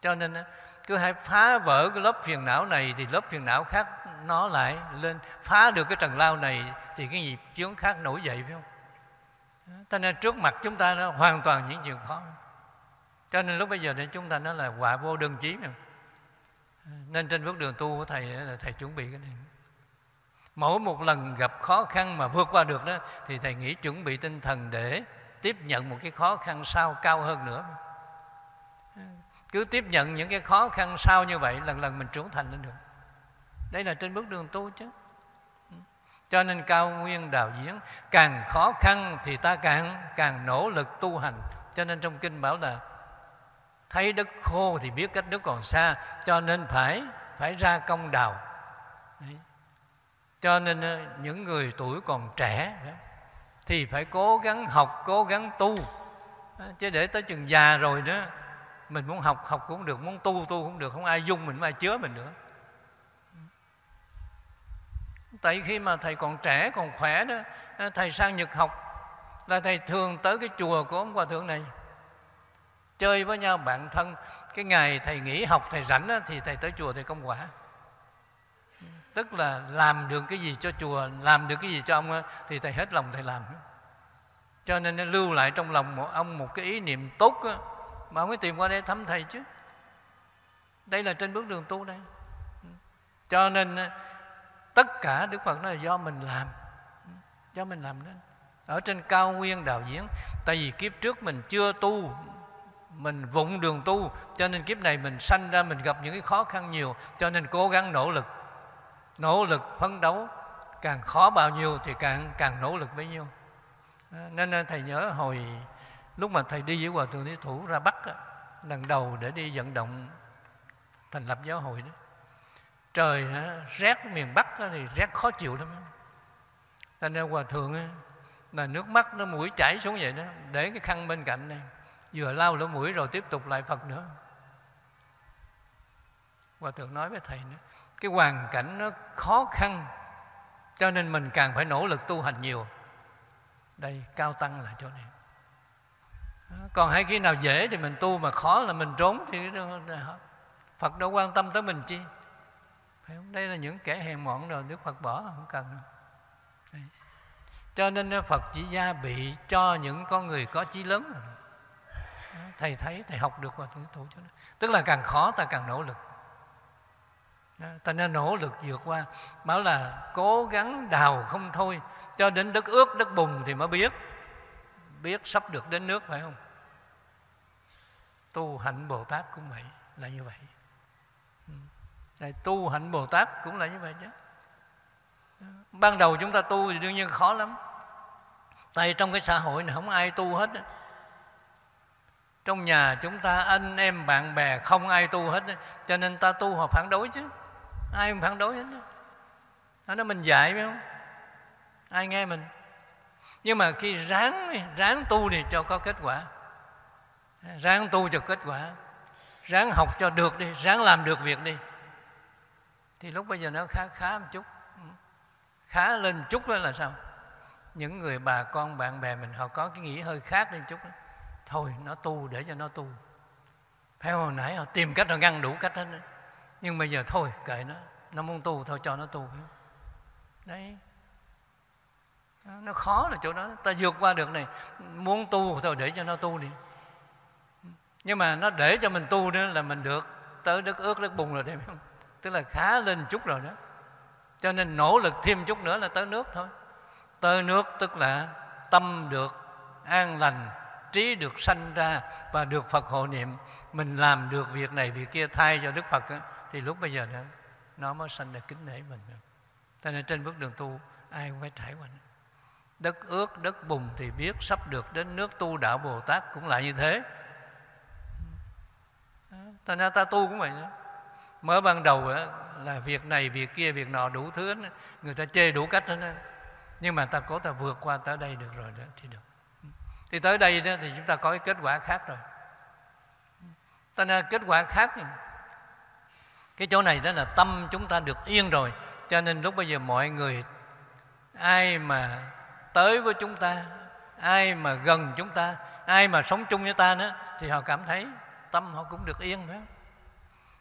Cho nên cứ hãy phá vỡ cái lớp phiền não này thì lớp phiền não khác nó lại lên. Phá được cái trần lao này thì cái nghiệp chướng khác nổi dậy, phải không? Cho nên trước mặt chúng ta nó hoàn toàn những chuyện khó. Cho nên lúc bây giờ để chúng ta nói là quả vô đơn chí mà. nên trên bước đường tu của thầy là thầy chuẩn bị cái này mỗi một lần gặp khó khăn mà vượt qua được đó, thì thầy nghĩ chuẩn bị tinh thần để tiếp nhận một cái khó khăn sau cao hơn nữa. Cứ tiếp nhận những cái khó khăn sau như vậy, lần lần mình trưởng thành lên được. Đây là trên bước đường tu chứ. Cho nên cao nguyên đạo diễn, càng khó khăn thì ta càng càng nỗ lực tu hành. Cho nên trong kinh bảo là, thấy đất khô thì biết cách đất còn xa, cho nên phải phải ra công đào cho nên ờ, những người tuổi còn trẻ thì phải cố gắng học cố gắng tu. Ờ, chứ để tới chừng già rồi đó mình muốn học học cũng được muốn tu tu cũng được không ai dung mình không ai chứa mình nữa. Tại khi mà thầy còn trẻ còn khỏe đó ờ, thầy sang nhật học là thầy thường tới cái chùa của ông hòa thượng này chơi với nhau bạn thân. Cái ngày thầy nghỉ học thầy rảnh đó, thì thầy tới chùa thầy công quả tức là làm được cái gì cho chùa làm được cái gì cho ông thì thầy hết lòng thầy làm cho nên nó lưu lại trong lòng một ông một cái ý niệm tốt đó, mà ông mới tìm qua đây thăm thầy chứ. Đây là trên bước đường tu đây. Cho nên tất cả đức phật nói là do mình làm. Do mình làm nên. Ở trên cao nguyên đạo diễn tại vì kiếp trước mình chưa tu mình vụng đường tu cho nên kiếp này mình sanh ra mình gặp những cái khó khăn nhiều cho nên cố gắng nỗ lực nỗ lực phấn đấu, càng khó bao nhiêu thì càng càng nỗ lực bấy nhiêu. Nên thầy nhớ hồi lúc mà thầy đi với hòa thượng lý thủ ra bắc lần đầu để đi vận động thành lập giáo hội đó. Trời rét miền bắc thì rét khó chịu lắm cho nên hòa thượng là nước mắt nó mũi chảy xuống vậy đó, để cái khăn bên cạnh này, vừa lau lỗ mũi rồi tiếp tục lại phật nữa. Hòa thượng nói với thầy nữa cái hoàn cảnh nó khó khăn, cho nên mình càng phải nỗ lực tu hành nhiều. Đây, cao tăng là chỗ này. Còn hai khi nào dễ thì mình tu, mà khó là mình trốn thì phật đâu quan tâm tới mình chi? Phải không? đây là những kẻ hèn mọn rồi, đức phật bỏ, không cần Đây. cho nên phật chỉ gia bị cho những con người có chí lớn. Thầy thấy, thầy học được và tu thủ cho nó. Tức là càng khó ta càng nỗ lực ta nên nỗ lực vượt qua. Bảo là cố gắng đào không thôi cho đến đất ướt đất bùn thì mới biết biết sắp được đến nước phải không? Tu hạnh bồ tát cũng vậy là như vậy. Ừ. Đây, tu hạnh bồ tát cũng là như vậy chứ. Ban đầu chúng ta tu thì đương nhiên khó lắm. Tại trong cái xã hội này không ai tu hết trong nhà chúng ta anh em bạn bè không ai tu hết cho nên ta tu họ phản đối chứ ai cũng phản đối hết nó nói mình dạy, phải không? Ai nghe mình? Nhưng mà khi ráng ráng tu thì cho có kết quả. Ráng tu cho kết quả. Ráng học cho được đi, ráng làm được việc đi. Thì lúc bây giờ nó khá khá một chút. Khá lên một chút đó là sao? Những người bà con, bạn bè mình, họ có cái nghĩ hơi khác lên chút đó. thôi, nó tu để cho nó tu. Phải hồi nãy họ tìm cách, họ ngăn đủ cách hết đó nhưng bây giờ thôi, kệ nó. Nó muốn tu thôi, cho nó tu. Đấy. Nó khó là chỗ đó. Ta vượt qua được này. Muốn tu thôi, để cho nó tu đi. Nhưng mà nó để cho mình tu nữa là mình được tới đất ước, đất bùng rồi đấy không? Tức là khá lên chút rồi đó. Cho nên nỗ lực thêm chút nữa là tới nước thôi. Tới nước tức là tâm được an lành, trí được sanh ra và được phật hộ niệm. Mình làm được việc này, việc kia thay cho đức phật đó thì lúc bây giờ đó nó mới sanh ra kính nể mình cho nên trên bước đường tu ai cũng phải trải qua đất ước đất bùn thì biết sắp được đến nước tu đạo bồ tát cũng lại như thế thành ra ta tu cũng vậy nữa. mới ban đầu đó, là việc này việc kia việc nọ đủ thứ đó. người ta chê đủ cách hết đó. nhưng mà ta cố ta vượt qua tới đây được rồi đó thì được thì tới đây đó thì chúng ta có cái kết quả khác rồi ta nên kết quả khác cái chỗ này đó là tâm chúng ta được yên rồi. Cho nên lúc bây giờ mọi người, ai mà tới với chúng ta, ai mà gần chúng ta, ai mà sống chung với ta nữa, thì họ cảm thấy tâm họ cũng được yên phải không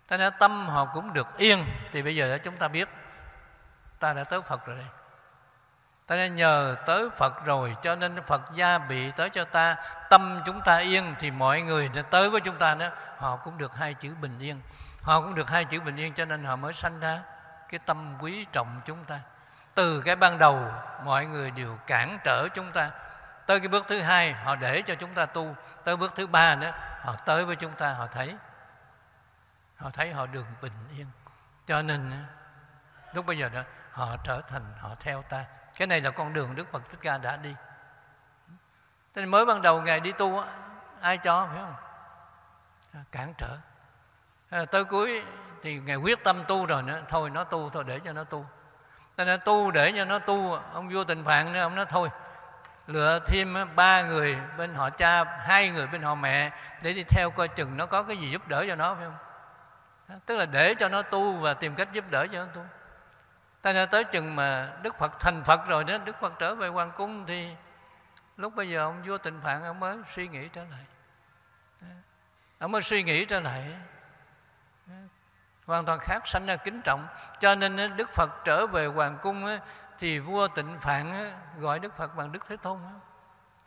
Thế nên tâm họ cũng được yên. Thì bây giờ chúng ta biết, Ta đã tới Phật rồi đây. Ta nên nhờ tới Phật rồi, Cho nên Phật gia bị tới cho ta, Tâm chúng ta yên Thì mọi người tới với chúng ta đó Họ cũng được hai chữ bình yên. Họ cũng được hai chữ bình yên Cho nên họ mới sanh ra Cái tâm quý trọng chúng ta. Từ cái ban đầu, Mọi người đều cản trở chúng ta. Tới cái bước thứ hai, Họ để cho chúng ta tu. Tới bước thứ ba nữa, Họ tới với chúng ta, Họ thấy. Họ thấy họ đường bình yên. Cho nên, lúc bây giờ đó, họ trở thành, họ theo ta. Cái này là con đường đức phật thích ca đã đi. Thế nên mới ban đầu ngài đi tu ai cho, phải không? Cản trở à, tới cuối thì ngài quyết tâm tu rồi nữa. Thôi nó tu thôi để cho nó tu. Ta nên tu để cho nó tu. Ông vua tình phạn nữa ông nói thôi lựa thêm ba người bên họ cha hai người bên họ mẹ để đi theo coi chừng nó có cái gì giúp đỡ cho nó phải không? Tức là để cho nó tu và tìm cách giúp đỡ cho nó tu. Ta ra tới chừng mà đức phật thành phật rồi đó đức phật trở về hoàng cung thì lúc bây giờ ông vua tịnh phạn ông mới suy nghĩ trở lại. Ông mới suy nghĩ trở lại hoàn toàn khác sanh ra kính trọng. Cho nên đức phật trở về hoàng cung thì vua tịnh phạn gọi đức phật bằng đức thế tôn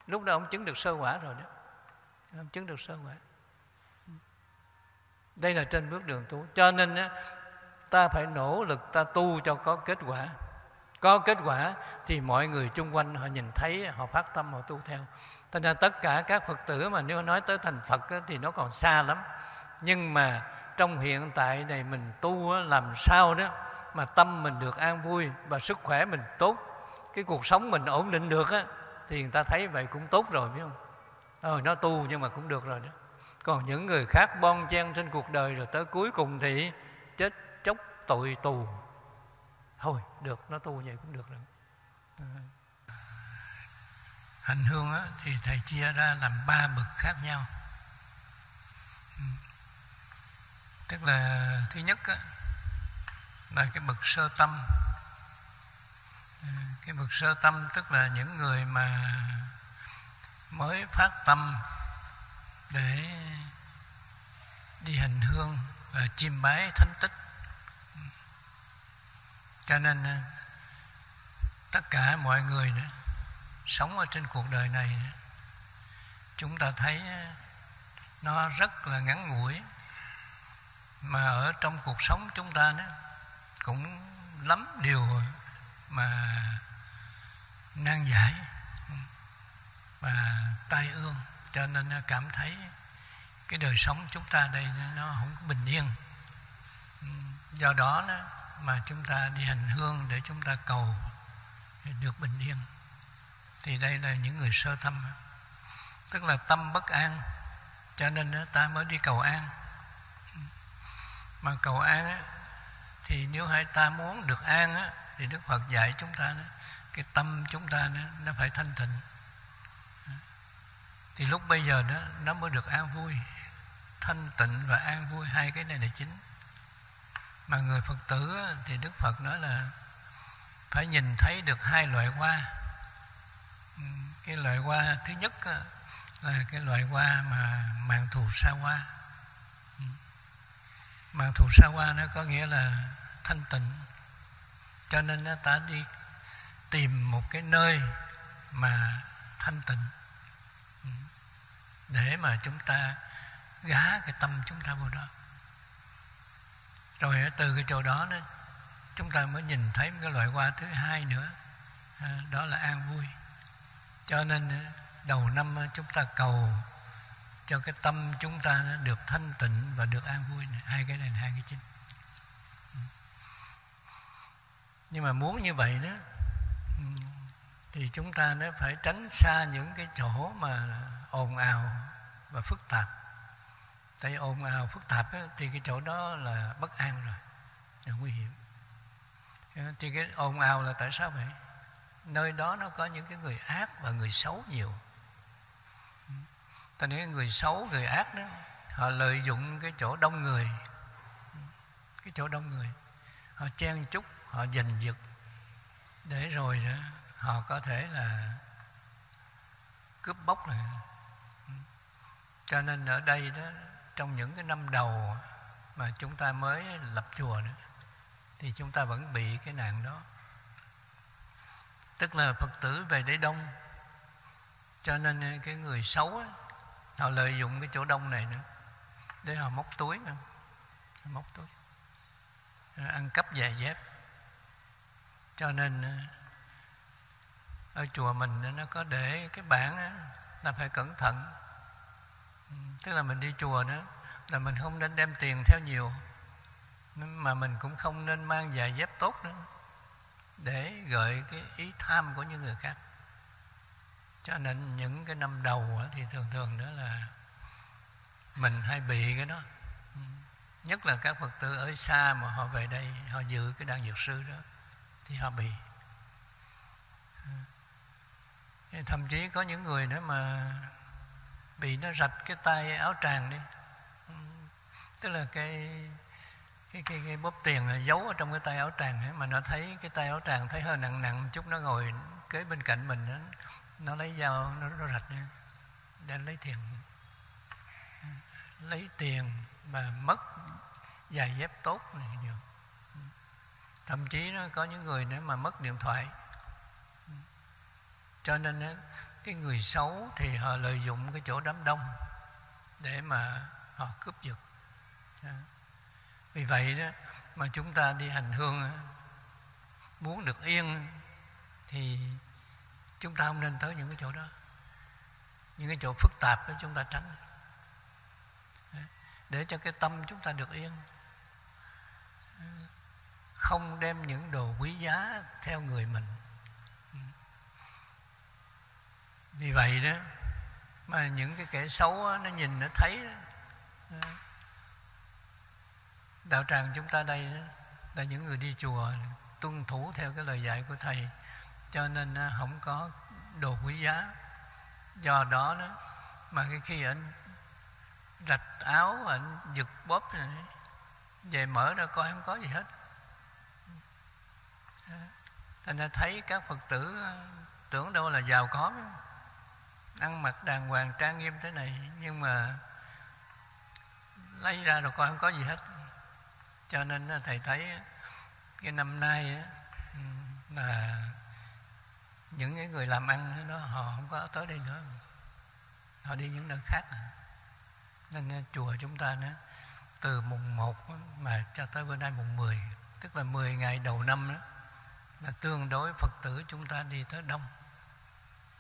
lúc đó ông chứng được sơ quả rồi đó. Ông chứng được sơ quả. Đây là trên bước đường tu. Cho nên ta phải nỗ lực ta tu cho có kết quả. Có kết quả thì mọi người chung quanh họ nhìn thấy, họ phát tâm, họ tu theo. Thành ra tất cả các phật tử mà nếu nói tới thành phật thì nó còn xa lắm. Nhưng mà trong hiện tại này mình tu làm sao đó mà tâm mình được an vui và sức khỏe mình tốt cái cuộc sống mình ổn định được á thì người ta thấy vậy cũng tốt rồi biết không? Ờ nó tu nhưng mà cũng được rồi đó. Còn những người khác bon chen trên cuộc đời rồi tới cuối cùng thì chết chóc tội tù. Thôi được nó tu vậy cũng được rồi. Hành hương á, thì thầy chia ra làm ba bậc khác nhau. Tức là thứ nhất á, là cái bậc sơ tâm. Cái bậc sơ tâm tức là những người mà mới phát tâm để đi hành hương và chiêm bái thánh tích. Cho nên ờ, tất cả mọi người đó, sống ở trên cuộc đời này chúng ta thấy ờ, nó rất là ngắn ngủi mà ở trong cuộc sống chúng ta đó, cũng lắm điều mà nan giải và tai ương. Cho nên cảm thấy cái đời sống chúng ta đây nó không có bình yên. Do đó đó mà chúng ta đi hành hương để chúng ta cầu được bình yên. Thì đây là những người sơ tâm. Tức là tâm bất an. Cho nên ta mới đi cầu an mà cầu an thì nếu hai ta muốn được an thì Đức Phật dạy chúng ta cái tâm chúng ta nó phải thanh tịnh. Thì lúc bây giờ đó, nó mới được an vui, thanh tịnh và an vui, hai cái này là chính. Mà người phật tử thì đức phật nói là phải nhìn thấy được hai loại hoa. Cái loại hoa thứ nhất là cái loại hoa mà màng thù sa hoa mạng thù sa hoa nó có nghĩa là thanh tịnh. Cho nên nó ta đi tìm một cái nơi mà thanh tịnh. Ừ. Để mà chúng ta gá cái tâm chúng ta vào đó. Rồi từ cái chỗ đó nó chúng ta mới nhìn thấy một cái loại hoa thứ hai nữa. À, đó là an vui. Cho nên à, đầu năm à, chúng ta cầu cho cái tâm chúng ta nó được thanh tịnh và được an vui hai cái này hai cái chính. Ừ. Nhưng mà muốn như vậy đó ừ, thì chúng ta nó phải tránh xa những cái chỗ mà ồn ào và phức tạp. Tại ồn ào phức tạp ấy, thì cái chỗ đó là bất an rồi là nguy hiểm. Ờ, thì cái ồn ào là tại sao vậy? Nơi đó nó có những cái người ác và người xấu nhiều ta nói người xấu người ác đó họ lợi dụng cái chỗ đông người. Cái chỗ đông người. Họ chen chúc họ giành giật. Để rồi đó họ có thể là cướp bóc này cho nên ở đây đó trong những cái năm đầu mà chúng ta mới lập chùa nữa thì chúng ta vẫn bị cái nạn đó. Tức là phật tử về đây đông. Cho nên cái người xấu ấy, họ lợi dụng cái chỗ đông này nữa, để họ móc túi nữa, họ móc túi ăn cắp giày dép. Cho nên ờ, ở chùa mình nó có để cái bảng là phải cẩn thận. Ừ, tức là mình đi chùa nữa là mình không nên đem tiền theo nhiều, mà mình cũng không nên mang giày dép tốt nữa, để gợi cái ý tham của những người khác cho nên những cái năm đầu thì thường thường đó là mình hay bị cái đó. Nhất là các phật tử ở xa mà họ về đây họ dự cái đàn dược sư đó thì họ bị. Thậm chí có những người nữa mà bị nó rạch cái tay áo tràng đi. Tức là cái cái cái, cái bóp tiền là giấu ở trong cái tay áo tràng ấy, mà nó thấy cái tay áo tràng thấy hơi nặng nặng một chút nó ngồi kế bên cạnh mình đó, nó lấy dao nó, nó rạch đi để lấy tiền. Lấy tiền mà mất giày dép tốt này nhiều thậm chí nó có những người nữa mà mất điện thoại. Cho nên cái người xấu thì họ lợi dụng cái chỗ đám đông để mà họ cướp giật. Vì vậy đó mà chúng ta đi hành hương muốn được yên thì chúng ta không nên tới những cái chỗ đó. Những cái chỗ phức tạp đó chúng ta tránh. Để cho cái tâm chúng ta được yên. Không đem những đồ quý giá theo người mình. Vì vậy đó mà những cái kẻ xấu đó, nó nhìn nó thấy đó. đạo tràng chúng ta đây đó, là những người đi chùa tuân thủ theo cái lời dạy của thầy cho nên à, không có đồ quý giá. Do đó đó, mà cái khi anh rạch áo anh giật bóp này, về mở ra coi không có gì hết. À, thành ra thấy các phật tử à, tưởng đâu là giàu có. Ăn mặc đàng hoàng, trang nghiêm thế này, nhưng mà lấy ra rồi coi không có gì hết. Cho nên thầy thấy cái năm nay ừ, là những cái người làm ăn đó, họ không có tới đây nữa. Họ đi những nơi khác. Nên chùa chúng ta nữa từ mùng 1 mà cho tới bữa nay mùng 10 tức là 10 ngày đầu năm đó, là tương đối Phật tử chúng ta đi tới đông.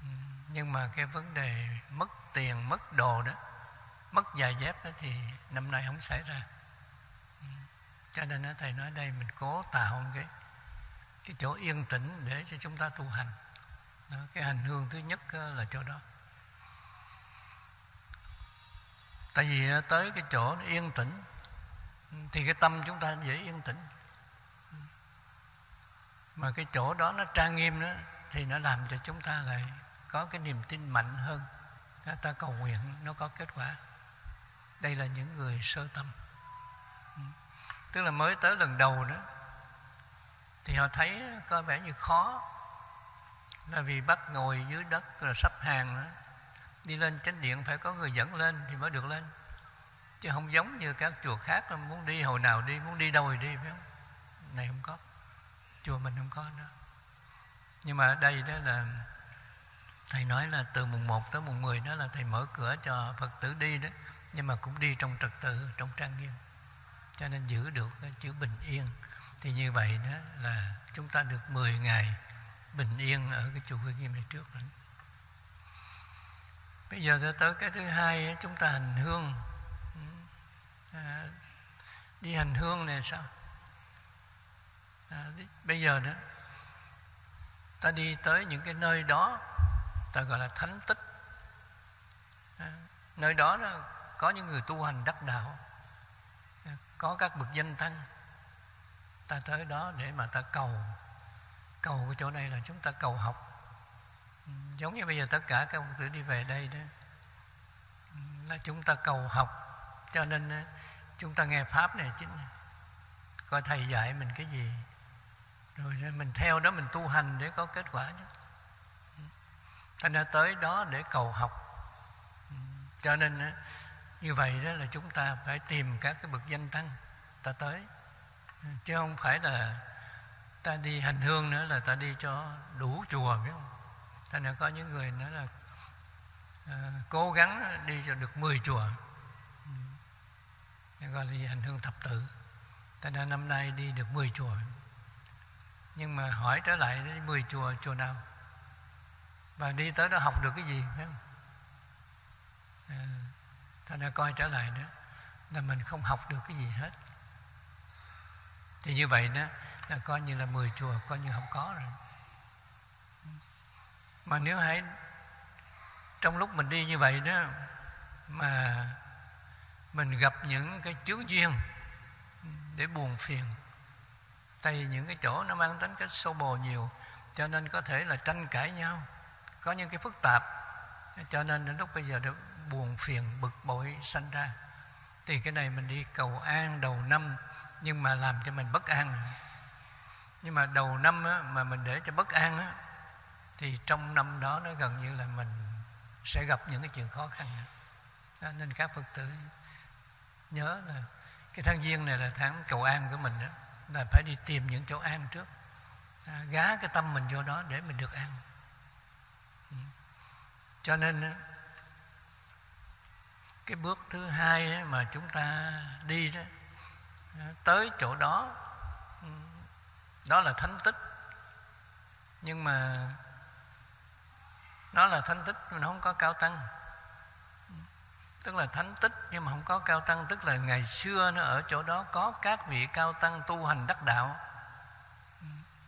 Ừ, nhưng mà cái vấn đề mất tiền, mất đồ đó, mất giày dép đó thì năm nay không xảy ra. Ừ, cho nên thầy nói đây mình cố tạo một cái cái chỗ yên tĩnh để cho chúng ta tu hành đó, cái hành hương thứ nhất là chỗ đó. Tại vì tới cái chỗ yên tĩnh thì cái tâm chúng ta dễ yên tĩnh. Mà cái chỗ đó nó trang nghiêm đó thì nó làm cho chúng ta lại có cái niềm tin mạnh hơn. Ta cầu nguyện nó có kết quả. Đây là những người sơ tâm. Tức là mới tới lần đầu đó thì họ thấy có vẻ như khó là vì bắt ngồi dưới đất là sắp hàng đó. đi lên chánh điện phải có người dẫn lên thì mới được lên. Chứ không giống như các chùa khác muốn đi hồi nào đi, muốn đi đâu thì đi, phải không? Này không có. Chùa mình không có đó nhưng mà ở đây đó là, thầy nói là từ mùng 1 tới mùng 10 đó là thầy mở cửa cho phật tử đi đó. Nhưng mà cũng đi trong trật tự, trong trang nghiêm. Cho nên giữ được cái chữ bình yên. Thì như vậy đó là chúng ta được 10 ngày bình yên ở cái chùa Huy Nghiêm này trước đó. Bây giờ tới cái thứ hai chúng ta hành hương. À, đi hành hương này sao? À, bây giờ đó ta đi tới những cái nơi đó ta gọi là thánh tích. À, nơi đó, đó có những người tu hành đắc đạo à, có các bậc danh tăng ta tới đó để mà ta cầu cầu cái chỗ này là chúng ta cầu học. Ừ, giống như bây giờ tất cả các ông tử đi về đây đó, là chúng ta cầu học. Cho nên ờ, chúng ta nghe pháp này chính coi thầy dạy mình cái gì. Rồi mình theo đó mình tu hành để có kết quả chứ. Ừ, Thành ra tới đó để cầu học. Ừ, cho nên ờ, như vậy đó là chúng ta phải tìm các cái bậc danh tăng, ta tới. Chứ không phải là ta đi hành hương nữa là ta đi cho đủ chùa biết không? Ta ra có những người nữa là à, cố gắng đi cho được 10 chùa. Ừ. Gọi là đi hành hương thập tự. Ta đã năm nay đi được 10 chùa. Nhưng mà hỏi trở lại 10 chùa chùa nào? Và đi tới đó học được cái gì phải không? À, ta đã coi trở lại đó là mình không học được cái gì hết. Thì như vậy đó là coi như là 10 chùa, coi như không có rồi. Mà nếu hãy, trong lúc mình đi như vậy đó, mà mình gặp những cái chướng duyên để buồn phiền, tại vì những cái chỗ nó mang tính cách sâu bồ nhiều, cho nên có thể là tranh cãi nhau, có những cái phức tạp, cho nên đến lúc bây giờ đã buồn phiền, bực bội sanh ra. Thì cái này mình đi cầu an đầu năm, nhưng mà làm cho mình bất an nhưng mà đầu năm á, mà mình để cho bất an á, thì trong năm đó nó gần như là mình sẽ gặp những cái chuyện khó khăn đó, nên các phật tử nhớ là cái tháng giêng này là tháng cầu an của mình đó là phải đi tìm những chỗ an trước. À, gá cái tâm mình vô đó để mình được an. Ừ. Cho nên cái bước thứ hai mà chúng ta đi đó à, tới chỗ đó đó là thánh tích. Nhưng mà nó là thánh tích mà nó không có cao tăng. Tức là thánh tích nhưng mà không có cao tăng, tức là ngày xưa nó ở chỗ đó có các vị cao tăng tu hành đắc đạo.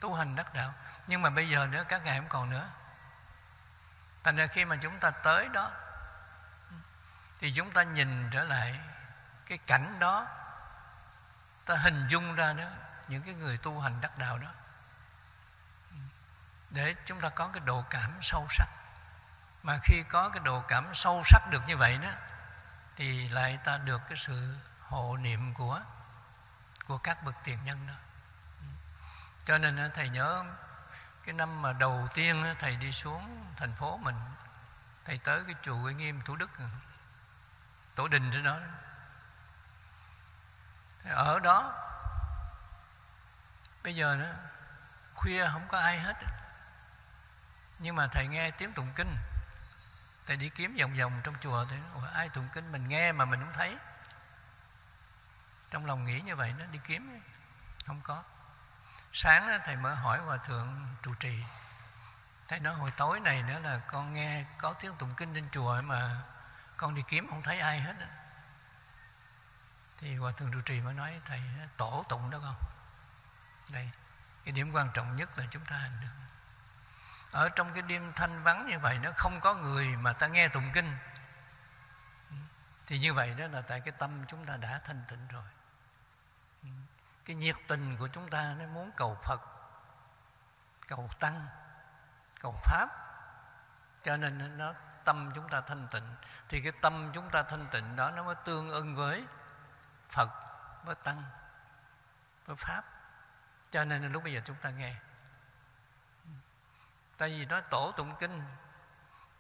Tu hành đắc đạo. Nhưng mà bây giờ nữa, các ngài không còn nữa. Thành ra khi mà chúng ta tới đó, thì chúng ta nhìn trở lại cái cảnh đó, ta hình dung ra nữa những cái người tu hành đắc đạo đó. Để chúng ta có cái độ cảm sâu sắc. Mà khi có cái độ cảm sâu sắc được như vậy đó, thì lại ta được cái sự hộ niệm của của các bậc tiền nhân đó. Cho nên thầy nhớ cái năm mà đầu tiên thầy đi xuống thành phố mình, thầy tới cái chùa Uy Nghiêm Thủ Đức, tổ đình trên đó. Ở đó bây giờ đó khuya không có ai hết. Nhưng mà thầy nghe tiếng tụng kinh. Thầy đi kiếm vòng vòng trong chùa thì ai tụng kinh mình nghe mà mình không thấy? Trong lòng nghĩ như vậy nó đi kiếm, không có. Sáng thầy mới hỏi hòa thượng trụ trì. Thầy nói, hồi tối này nữa là con nghe có tiếng tụng kinh trên chùa mà con đi kiếm không thấy ai hết thì hòa thượng trụ trì mới nói, thầy, tổ tụng đó con đây, cái điểm quan trọng nhất là chúng ta hành được. Ở trong cái đêm thanh vắng như vậy, nó không có người mà ta nghe tụng kinh. Thì như vậy đó là tại cái tâm chúng ta đã thanh tịnh rồi. Cái nhiệt tình của chúng ta, nó muốn cầu phật, cầu tăng, cầu pháp. Cho nên nó tâm chúng ta thanh tịnh. Thì cái tâm chúng ta thanh tịnh đó, nó mới tương ưng với phật, với tăng, với pháp cho nên lúc bây giờ chúng ta nghe. Tại vì nó tổ tụng kinh.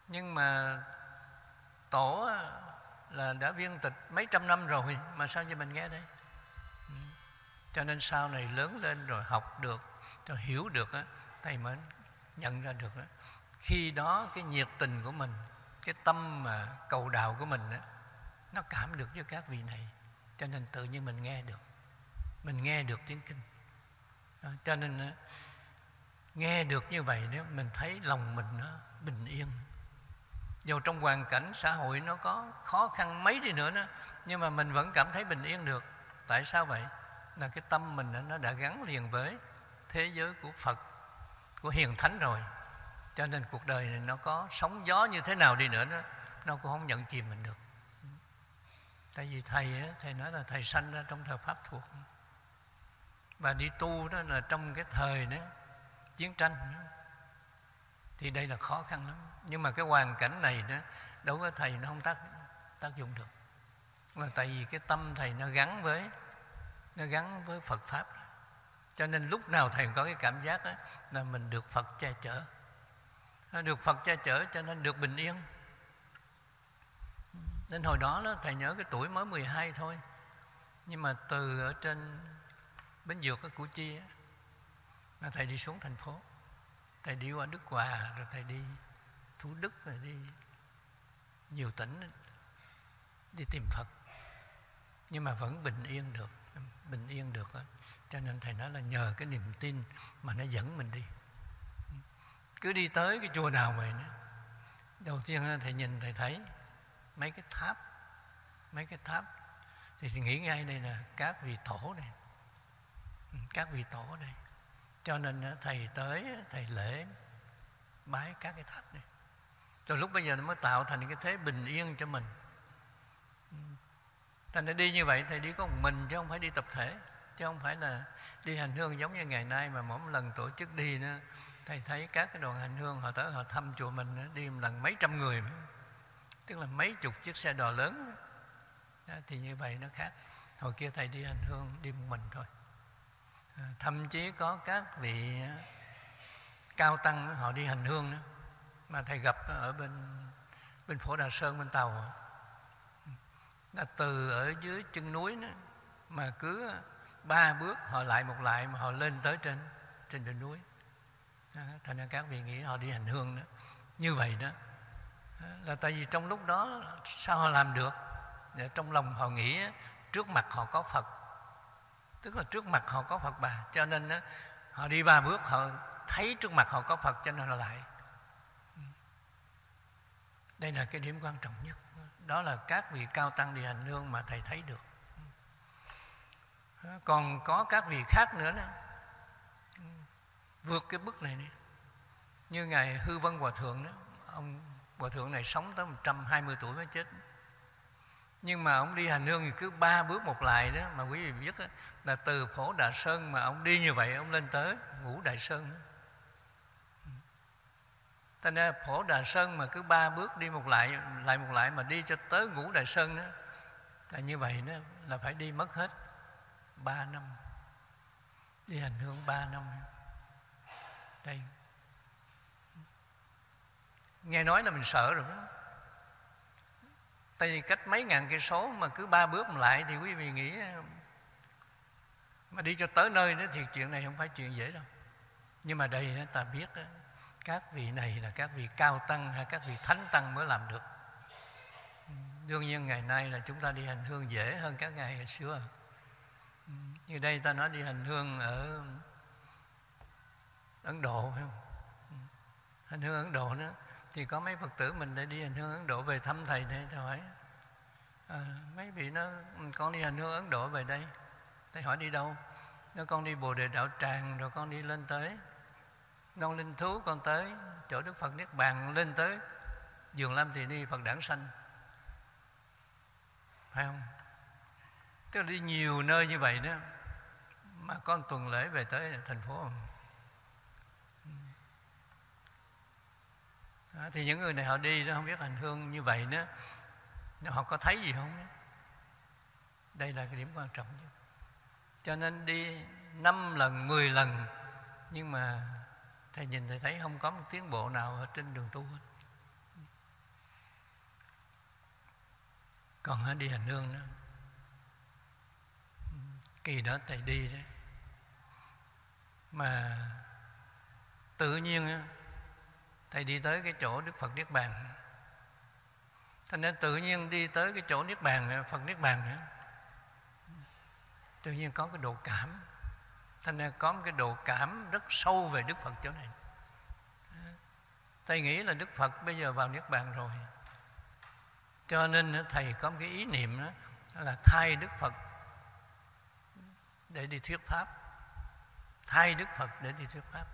Nhưng mà tổ là đã viên tịch mấy trăm năm rồi, mà sao cho mình nghe đây? Ừ. Cho nên sau này lớn lên rồi học được rồi hiểu được á, thầy mới nhận ra được đó. khi đó cái nhiệt tình của mình, cái tâm mà cầu đạo của mình á, nó cảm được với các vị này. Cho nên tự nhiên mình nghe được. Mình nghe được tiếng kinh đó, cho nên ờ, nghe được như vậy nếu mình thấy lòng mình nó bình yên. Dù trong hoàn cảnh xã hội nó có khó khăn mấy đi nữa đó nhưng mà mình vẫn cảm thấy bình yên được. Tại sao vậy? Là cái tâm mình nó đã gắn liền với thế giới của phật của hiền thánh rồi. Cho nên cuộc đời này nó có sóng gió như thế nào đi nữa đó nó cũng không nhận chìm mình được. Tại vì thầy thầy nói là thầy sanh ra trong thời pháp thuộc và đi tu đó là trong cái thời đó chiến tranh đó. thì đây là khó khăn lắm. Nhưng mà cái hoàn cảnh này đó đối với thầy nó không tác tác dụng được. Là tại vì cái tâm thầy nó gắn với nó gắn với Phật pháp. Cho nên lúc nào thầy có cái cảm giác đó, là mình được Phật che chở. Được Phật che chở cho nên được bình yên. Nên hồi đó, đó thầy nhớ cái tuổi mới 12 thôi. Nhưng mà từ ở trên bên Dược ở Củ Chi mà thầy đi xuống thành phố. Thầy đi qua Đức Hòa, rồi thầy đi Thủ Đức, rồi đi nhiều tỉnh, đi tìm Phật. Nhưng mà vẫn bình yên được, bình yên được cho nên thầy nói là nhờ cái niềm tin mà nó dẫn mình đi. Cứ đi tới cái chùa nào vậy nữa đầu tiên thầy nhìn thầy thấy mấy cái tháp, mấy cái tháp. Thì nghĩ ngay đây là các vị tổ này Ừ, các vị tổ đây cho nên ờ, thầy tới ờ, thầy lễ bái các cái tháp này. Rồi lúc bây giờ nó mới tạo thành cái thế bình yên cho mình. Ừ. Thành ra đi như vậy thầy đi có một mình chứ không phải đi tập thể chứ không phải là đi hành hương giống như ngày nay mà mỗi lần tổ chức đi nữa thầy thấy các cái đoàn hành hương họ tới họ thăm chùa mình đi một lần mấy trăm người tức là mấy chục chiếc xe đò lớn. Đó, thì như vậy nó khác. Hồi kia thầy đi hành hương đi một mình thôi thậm chí có các vị cao tăng họ đi hành hương nữa mà thầy gặp ở bên bên phổ đà sơn bên tàu. Là từ ở dưới chân núi đó, mà cứ ba bước họ lại một lại mà họ lên tới trên trên đỉnh núi. Đó, thành ra các vị nghĩ họ đi hành hương đó như vậy đó. Là tại vì trong lúc đó sao họ làm được? Để trong lòng họ nghĩ trước mặt họ có phật tức là trước mặt họ có phật bà cho nên đó, họ đi ba bước họ thấy trước mặt họ có phật cho nên họ lại. Đây là cái điểm quan trọng nhất. Đó là các vị cao tăng đi hành hương mà thầy thấy được. Còn có các vị khác nữa đó. Vượt cái bước này đi. Như ngài hư vân hòa thượng đó ông hòa thượng này sống tới 120 tuổi mới chết. Nhưng mà ông đi hành hương thì cứ ba bước một lại đó mà quý vị biết đó, là từ phổ đà sơn mà ông đi như vậy, ông lên tới ngũ đại sơn. Ta nên phổ Đà Sơn mà cứ ba bước đi một lại lại một lại mà đi cho tới ngũ Đại Sơn đó là như vậy đó, là phải đi mất hết ba năm. Đi hành hương ba năm. Đây. Nghe nói là mình sợ rồi đó. Tại vì cách mấy ngàn cây số mà cứ ba bước lại thì quý vị nghĩ mà đi cho tới nơi đó thì chuyện này không phải chuyện dễ đâu. Nhưng mà đây ta biết đó, các vị này là các vị cao tăng hay các vị thánh tăng mới làm được. Đương nhiên ngày nay là chúng ta đi hành hương dễ hơn các ngày hồi xưa. Như đây ta nói đi hành hương ở ấn độ phải không? Hành hương ấn độ nữa thì có mấy phật tử mình để đi hành hương ấn độ về thăm thầy này thầy hỏi à, mấy vị nó con đi hành hương ấn độ về đây? Thầy hỏi đi đâu? Nó con đi bồ đề đạo tràng rồi con đi lên tới. Non linh thú con tới chỗ đức phật niết bàn lên tới. Giường lam thì đi phật đản sanh. Phải không? Tức là đi nhiều nơi như vậy đó mà con tuần lễ về tới thành phố. Đó, thì những người này họ đi nó không biết hành hương như vậy nữa. Họ có thấy gì không? Đây là cái điểm quan trọng nhất cho nên đi năm lần, mười lần. Nhưng mà thầy nhìn thầy thấy không có một tiến bộ nào ở trên đường tu hết. Còn đi hành hương nữa. Kỳ đó thầy đi đấy. Mà tự nhiên thầy đi tới cái chỗ đức phật niết bàn. Thành nên tự nhiên đi tới cái chỗ niết bàn, phật niết bàn nữa tự nhiên có cái độ cảm. Thành nên có một cái độ cảm rất sâu về đức phật chỗ này. Thầy nghĩ là đức phật bây giờ vào niết bàn rồi. Cho nên thầy có một cái ý niệm đó là thay đức phật để đi thuyết pháp. Thay đức phật để đi thuyết pháp.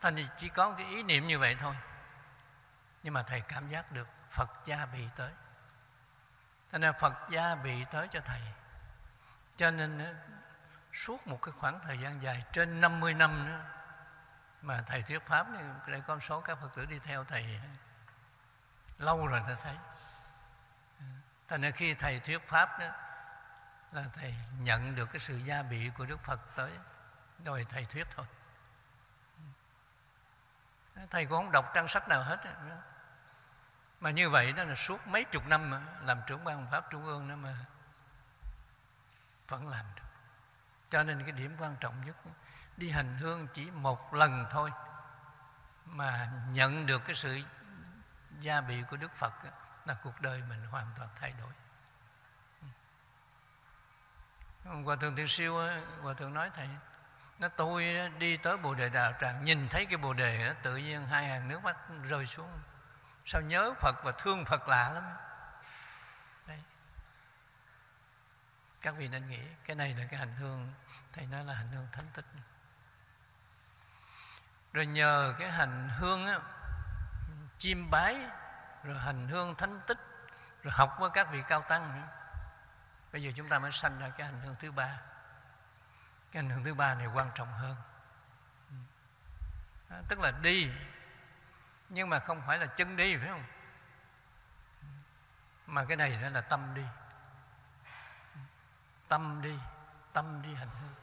Thành thì chỉ có cái ý niệm như vậy thôi. Nhưng mà thầy cảm giác được phật gia bị tới. Thành nên phật gia bị tới cho thầy cho nên ờ, suốt một cái khoảng thời gian dài, trên 50 năm nữa, mà thầy thuyết pháp đây con số các phật tử đi theo thầy ờ, lâu rồi ta thấy. Thành nên khi thầy thuyết pháp đó, là thầy nhận được cái sự gia bị của đức phật tới rồi thầy thuyết thôi. Ờ, thầy cũng không đọc trang sách nào hết mà như vậy đó là suốt mấy chục năm mà, làm trưởng ban pháp trung ương đó mà vẫn làm được. Cho nên cái điểm quan trọng nhất đi hành hương chỉ một lần thôi mà nhận được cái sự gia bị của đức phật là cuộc đời mình hoàn toàn thay đổi. Hòa thượng thiện siêu hòa thượng nói thầy nó tôi đi tới bồ đề đạo tràng nhìn thấy cái bồ đề đó, tự nhiên hai hàng nước mắt rơi xuống. Sao nhớ phật và thương phật lạ lắm Đây các vị nên nghĩ cái này là cái hành hương thầy nói là hành hương thánh tích. Rồi nhờ cái hành hương á, chiêm bái rồi hành hương thánh tích rồi học với các vị cao tăng nữa. Bây giờ chúng ta mới sanh ra cái hành hương thứ ba. Cái hành hương thứ ba này quan trọng hơn. À, tức là đi nhưng mà không phải là chân đi phải không? Mà cái này đó là tâm đi tâm đi tâm đi hành hương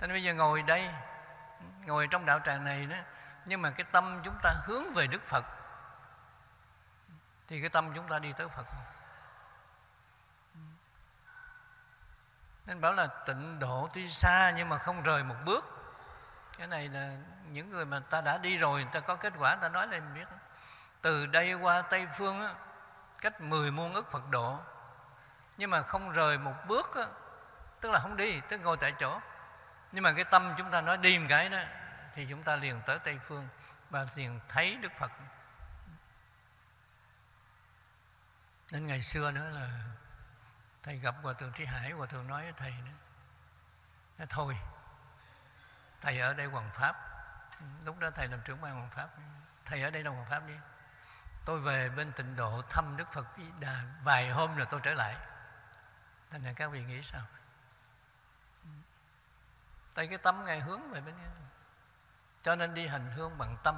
cho nên bây giờ ngồi đây ngồi trong đạo tràng này đó nhưng mà cái tâm chúng ta hướng về đức phật thì cái tâm chúng ta đi tới phật. Nên bảo là tịnh độ tuy xa nhưng mà không rời một bước. Cái này là những người mà ta đã đi rồi người ta có kết quả ta nói lên biết. Từ đây qua tây phương á, cách 10 muôn ức phật độ nhưng mà không rời một bước á, tức là không đi tức ngồi tại chỗ. Nhưng mà cái tâm chúng ta nói đi một cái đó thì chúng ta liền tới tây phương và liền thấy đức phật. Nên ngày xưa nữa là thầy gặp hòa thượng trí hải hòa thượng nói với thầy nữa nói thôi thầy ở đây hoàng pháp. Lúc đó thầy làm trưởng ban hoàng pháp. Thầy ở đây là hoàng pháp đi tôi về bên tịnh độ thăm đức phật đà vài hôm rồi tôi trở lại thành ra các vị nghĩ sao? Tại cái tâm ngài hướng về bên kia. Cho nên đi hành hương bằng tâm,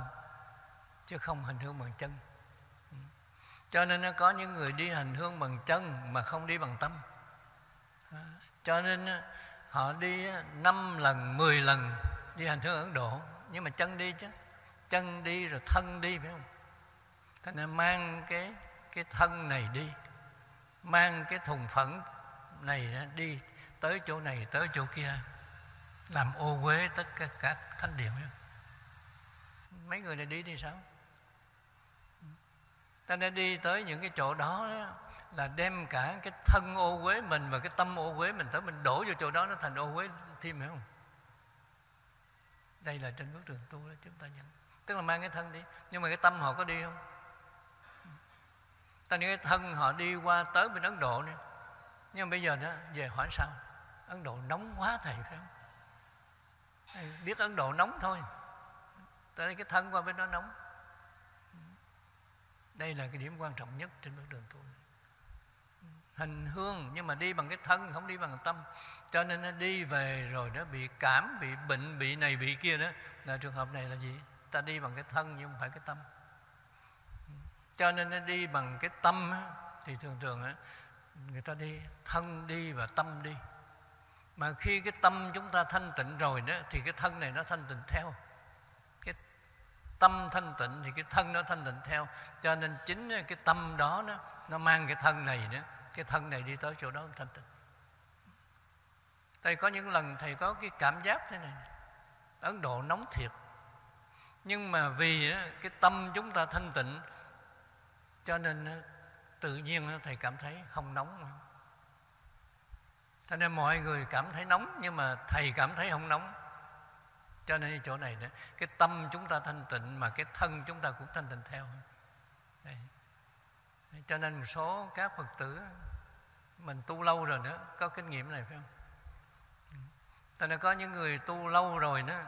chứ không hành hương bằng chân. Cho nên nó có những người đi hành hương bằng chân mà không đi bằng tâm. Cho nên họ đi năm lần, mười lần đi hành hương ấn độ. Nhưng mà chân đi chứ. Chân đi rồi thân đi, phải không? Thế nên mang cái cái thân này đi. Mang cái thùng phẫn này đi tới chỗ này tới chỗ kia làm ô uế tất cả các thánh điện mấy người này đi thì sao? Ta đã đi tới những cái chỗ đó, đó là đem cả cái thân ô uế mình và cái tâm ô uế mình tới mình đổ vô chỗ đó nó thành ô uế thêm hiểu không? Đây là trên bước đường tu đó chúng ta nhận. Tức là mang cái thân đi nhưng mà cái tâm họ có đi không? Ta nghĩ cái thân họ đi qua tới bên ấn độ này nhưng mà bây giờ đó, về hỏi sao? Ấn độ nóng quá thầy phải không? Biết ấn độ nóng thôi. Tới cái thân qua bên đó nóng. Đây là cái điểm quan trọng nhất trên bước đường tu. Hình hương, nhưng mà đi bằng cái thân, không đi bằng tâm. Cho nên nó đi về rồi nó bị cảm, bị bệnh, bị này, bị kia đó. Là trường hợp này là gì? Ta đi bằng cái thân nhưng không phải cái tâm. Cho nên nó đi bằng cái tâm thì thường thường người ta đi thân đi và tâm đi. Mà khi cái tâm chúng ta thanh tịnh rồi đó thì cái thân này nó thanh tịnh theo. Cái tâm thanh tịnh thì cái thân nó thanh tịnh theo. Cho nên chính cái tâm đó nó, nó mang cái thân này nữa cái thân này đi tới chỗ đó thanh tịnh. Thầy có những lần thầy có cái cảm giác thế này. Ấn độ nóng thiệt. Nhưng mà vì cái tâm chúng ta thanh tịnh cho nên tự nhiên thầy cảm thấy không nóng. Cho nên mọi người cảm thấy nóng, nhưng mà thầy cảm thấy không nóng. Cho nên chỗ này nữa, cái tâm chúng ta thanh tịnh mà cái thân chúng ta cũng thanh tịnh theo. Đây. cho nên một số các phật tử mình tu lâu rồi nữa, có kinh nghiệm này phải không? Cho nên có những người tu lâu rồi nữa,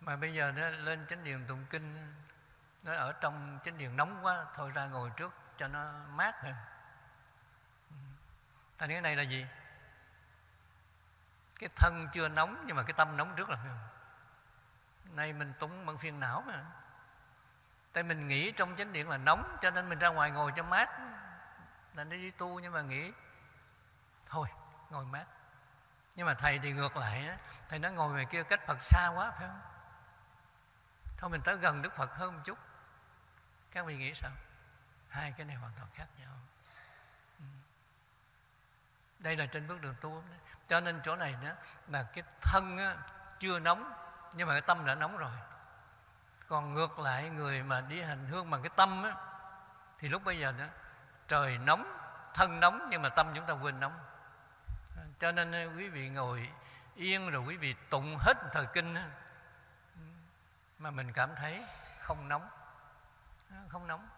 mà bây giờ nó lên chánh điện tụng kinh nó ở trong chánh điện nóng quá, thôi ra ngồi trước cho nó mát hơn. Ta cái này là gì? Cái thân chưa nóng nhưng mà cái tâm nóng trước là không? Nay mình tụng bằng phiền não mà. Tại mình nghĩ trong chánh điện là nóng, cho nên mình ra ngoài ngồi cho mát. Là đi tu nhưng mà nghĩ, thôi, ngồi mát. Nhưng mà thầy thì ngược lại thầy nói ngồi về kia cách phật xa quá, phải không? Thôi mình tới gần đức phật hơn một chút. Các vị nghĩ sao? Hai cái này hoàn toàn khác nhau. Ừ. Đây là trên bước đường tu cho nên chỗ này đó là cái thân á, chưa nóng nhưng mà cái tâm đã nóng rồi. Còn ngược lại người mà đi hành hương bằng cái tâm á, thì lúc bây giờ đó trời nóng thân nóng nhưng mà tâm chúng ta quên nóng. Cho nên quý vị ngồi yên rồi quý vị tụng hết thời kinh á, ừ, mà mình cảm thấy không nóng. Không nóng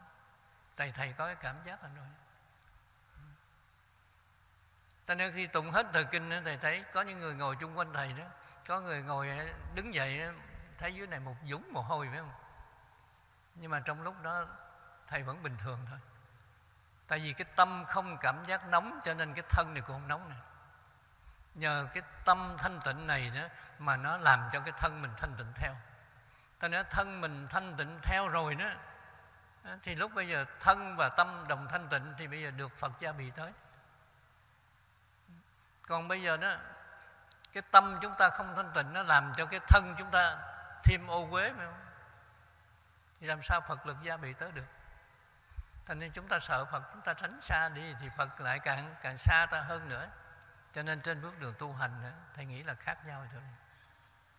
tại thầy có cái cảm giác rồi. Cho nên khi tụng hết thời kinh thầy thấy có những người ngồi chung quanh thầy đó, có người ngồi ờ, đứng dậy thấy dưới này một dũng mồ hôi, phải không? Nhưng mà trong lúc đó, thầy vẫn bình thường thôi. Tại vì cái tâm không cảm giác nóng, cho nên cái thân này cũng không nóng này nhờ cái tâm thanh tịnh này đó, mà nó làm cho cái thân mình thanh tịnh theo. Ta nói thân mình thanh tịnh theo rồi đó thì lúc bây giờ thân và tâm đồng thanh tịnh thì bây giờ được phật gia bị tới. Còn bây giờ đó, cái tâm chúng ta không thanh tịnh nó làm cho cái thân chúng ta thêm ô uế phải không? Thì làm sao phật lực gia bị tới được? Thành nên chúng ta sợ phật, chúng ta tránh xa đi thì phật lại càng càng xa ta hơn nữa. Cho nên trên bước đường tu hành thầy nghĩ là khác nhau rồi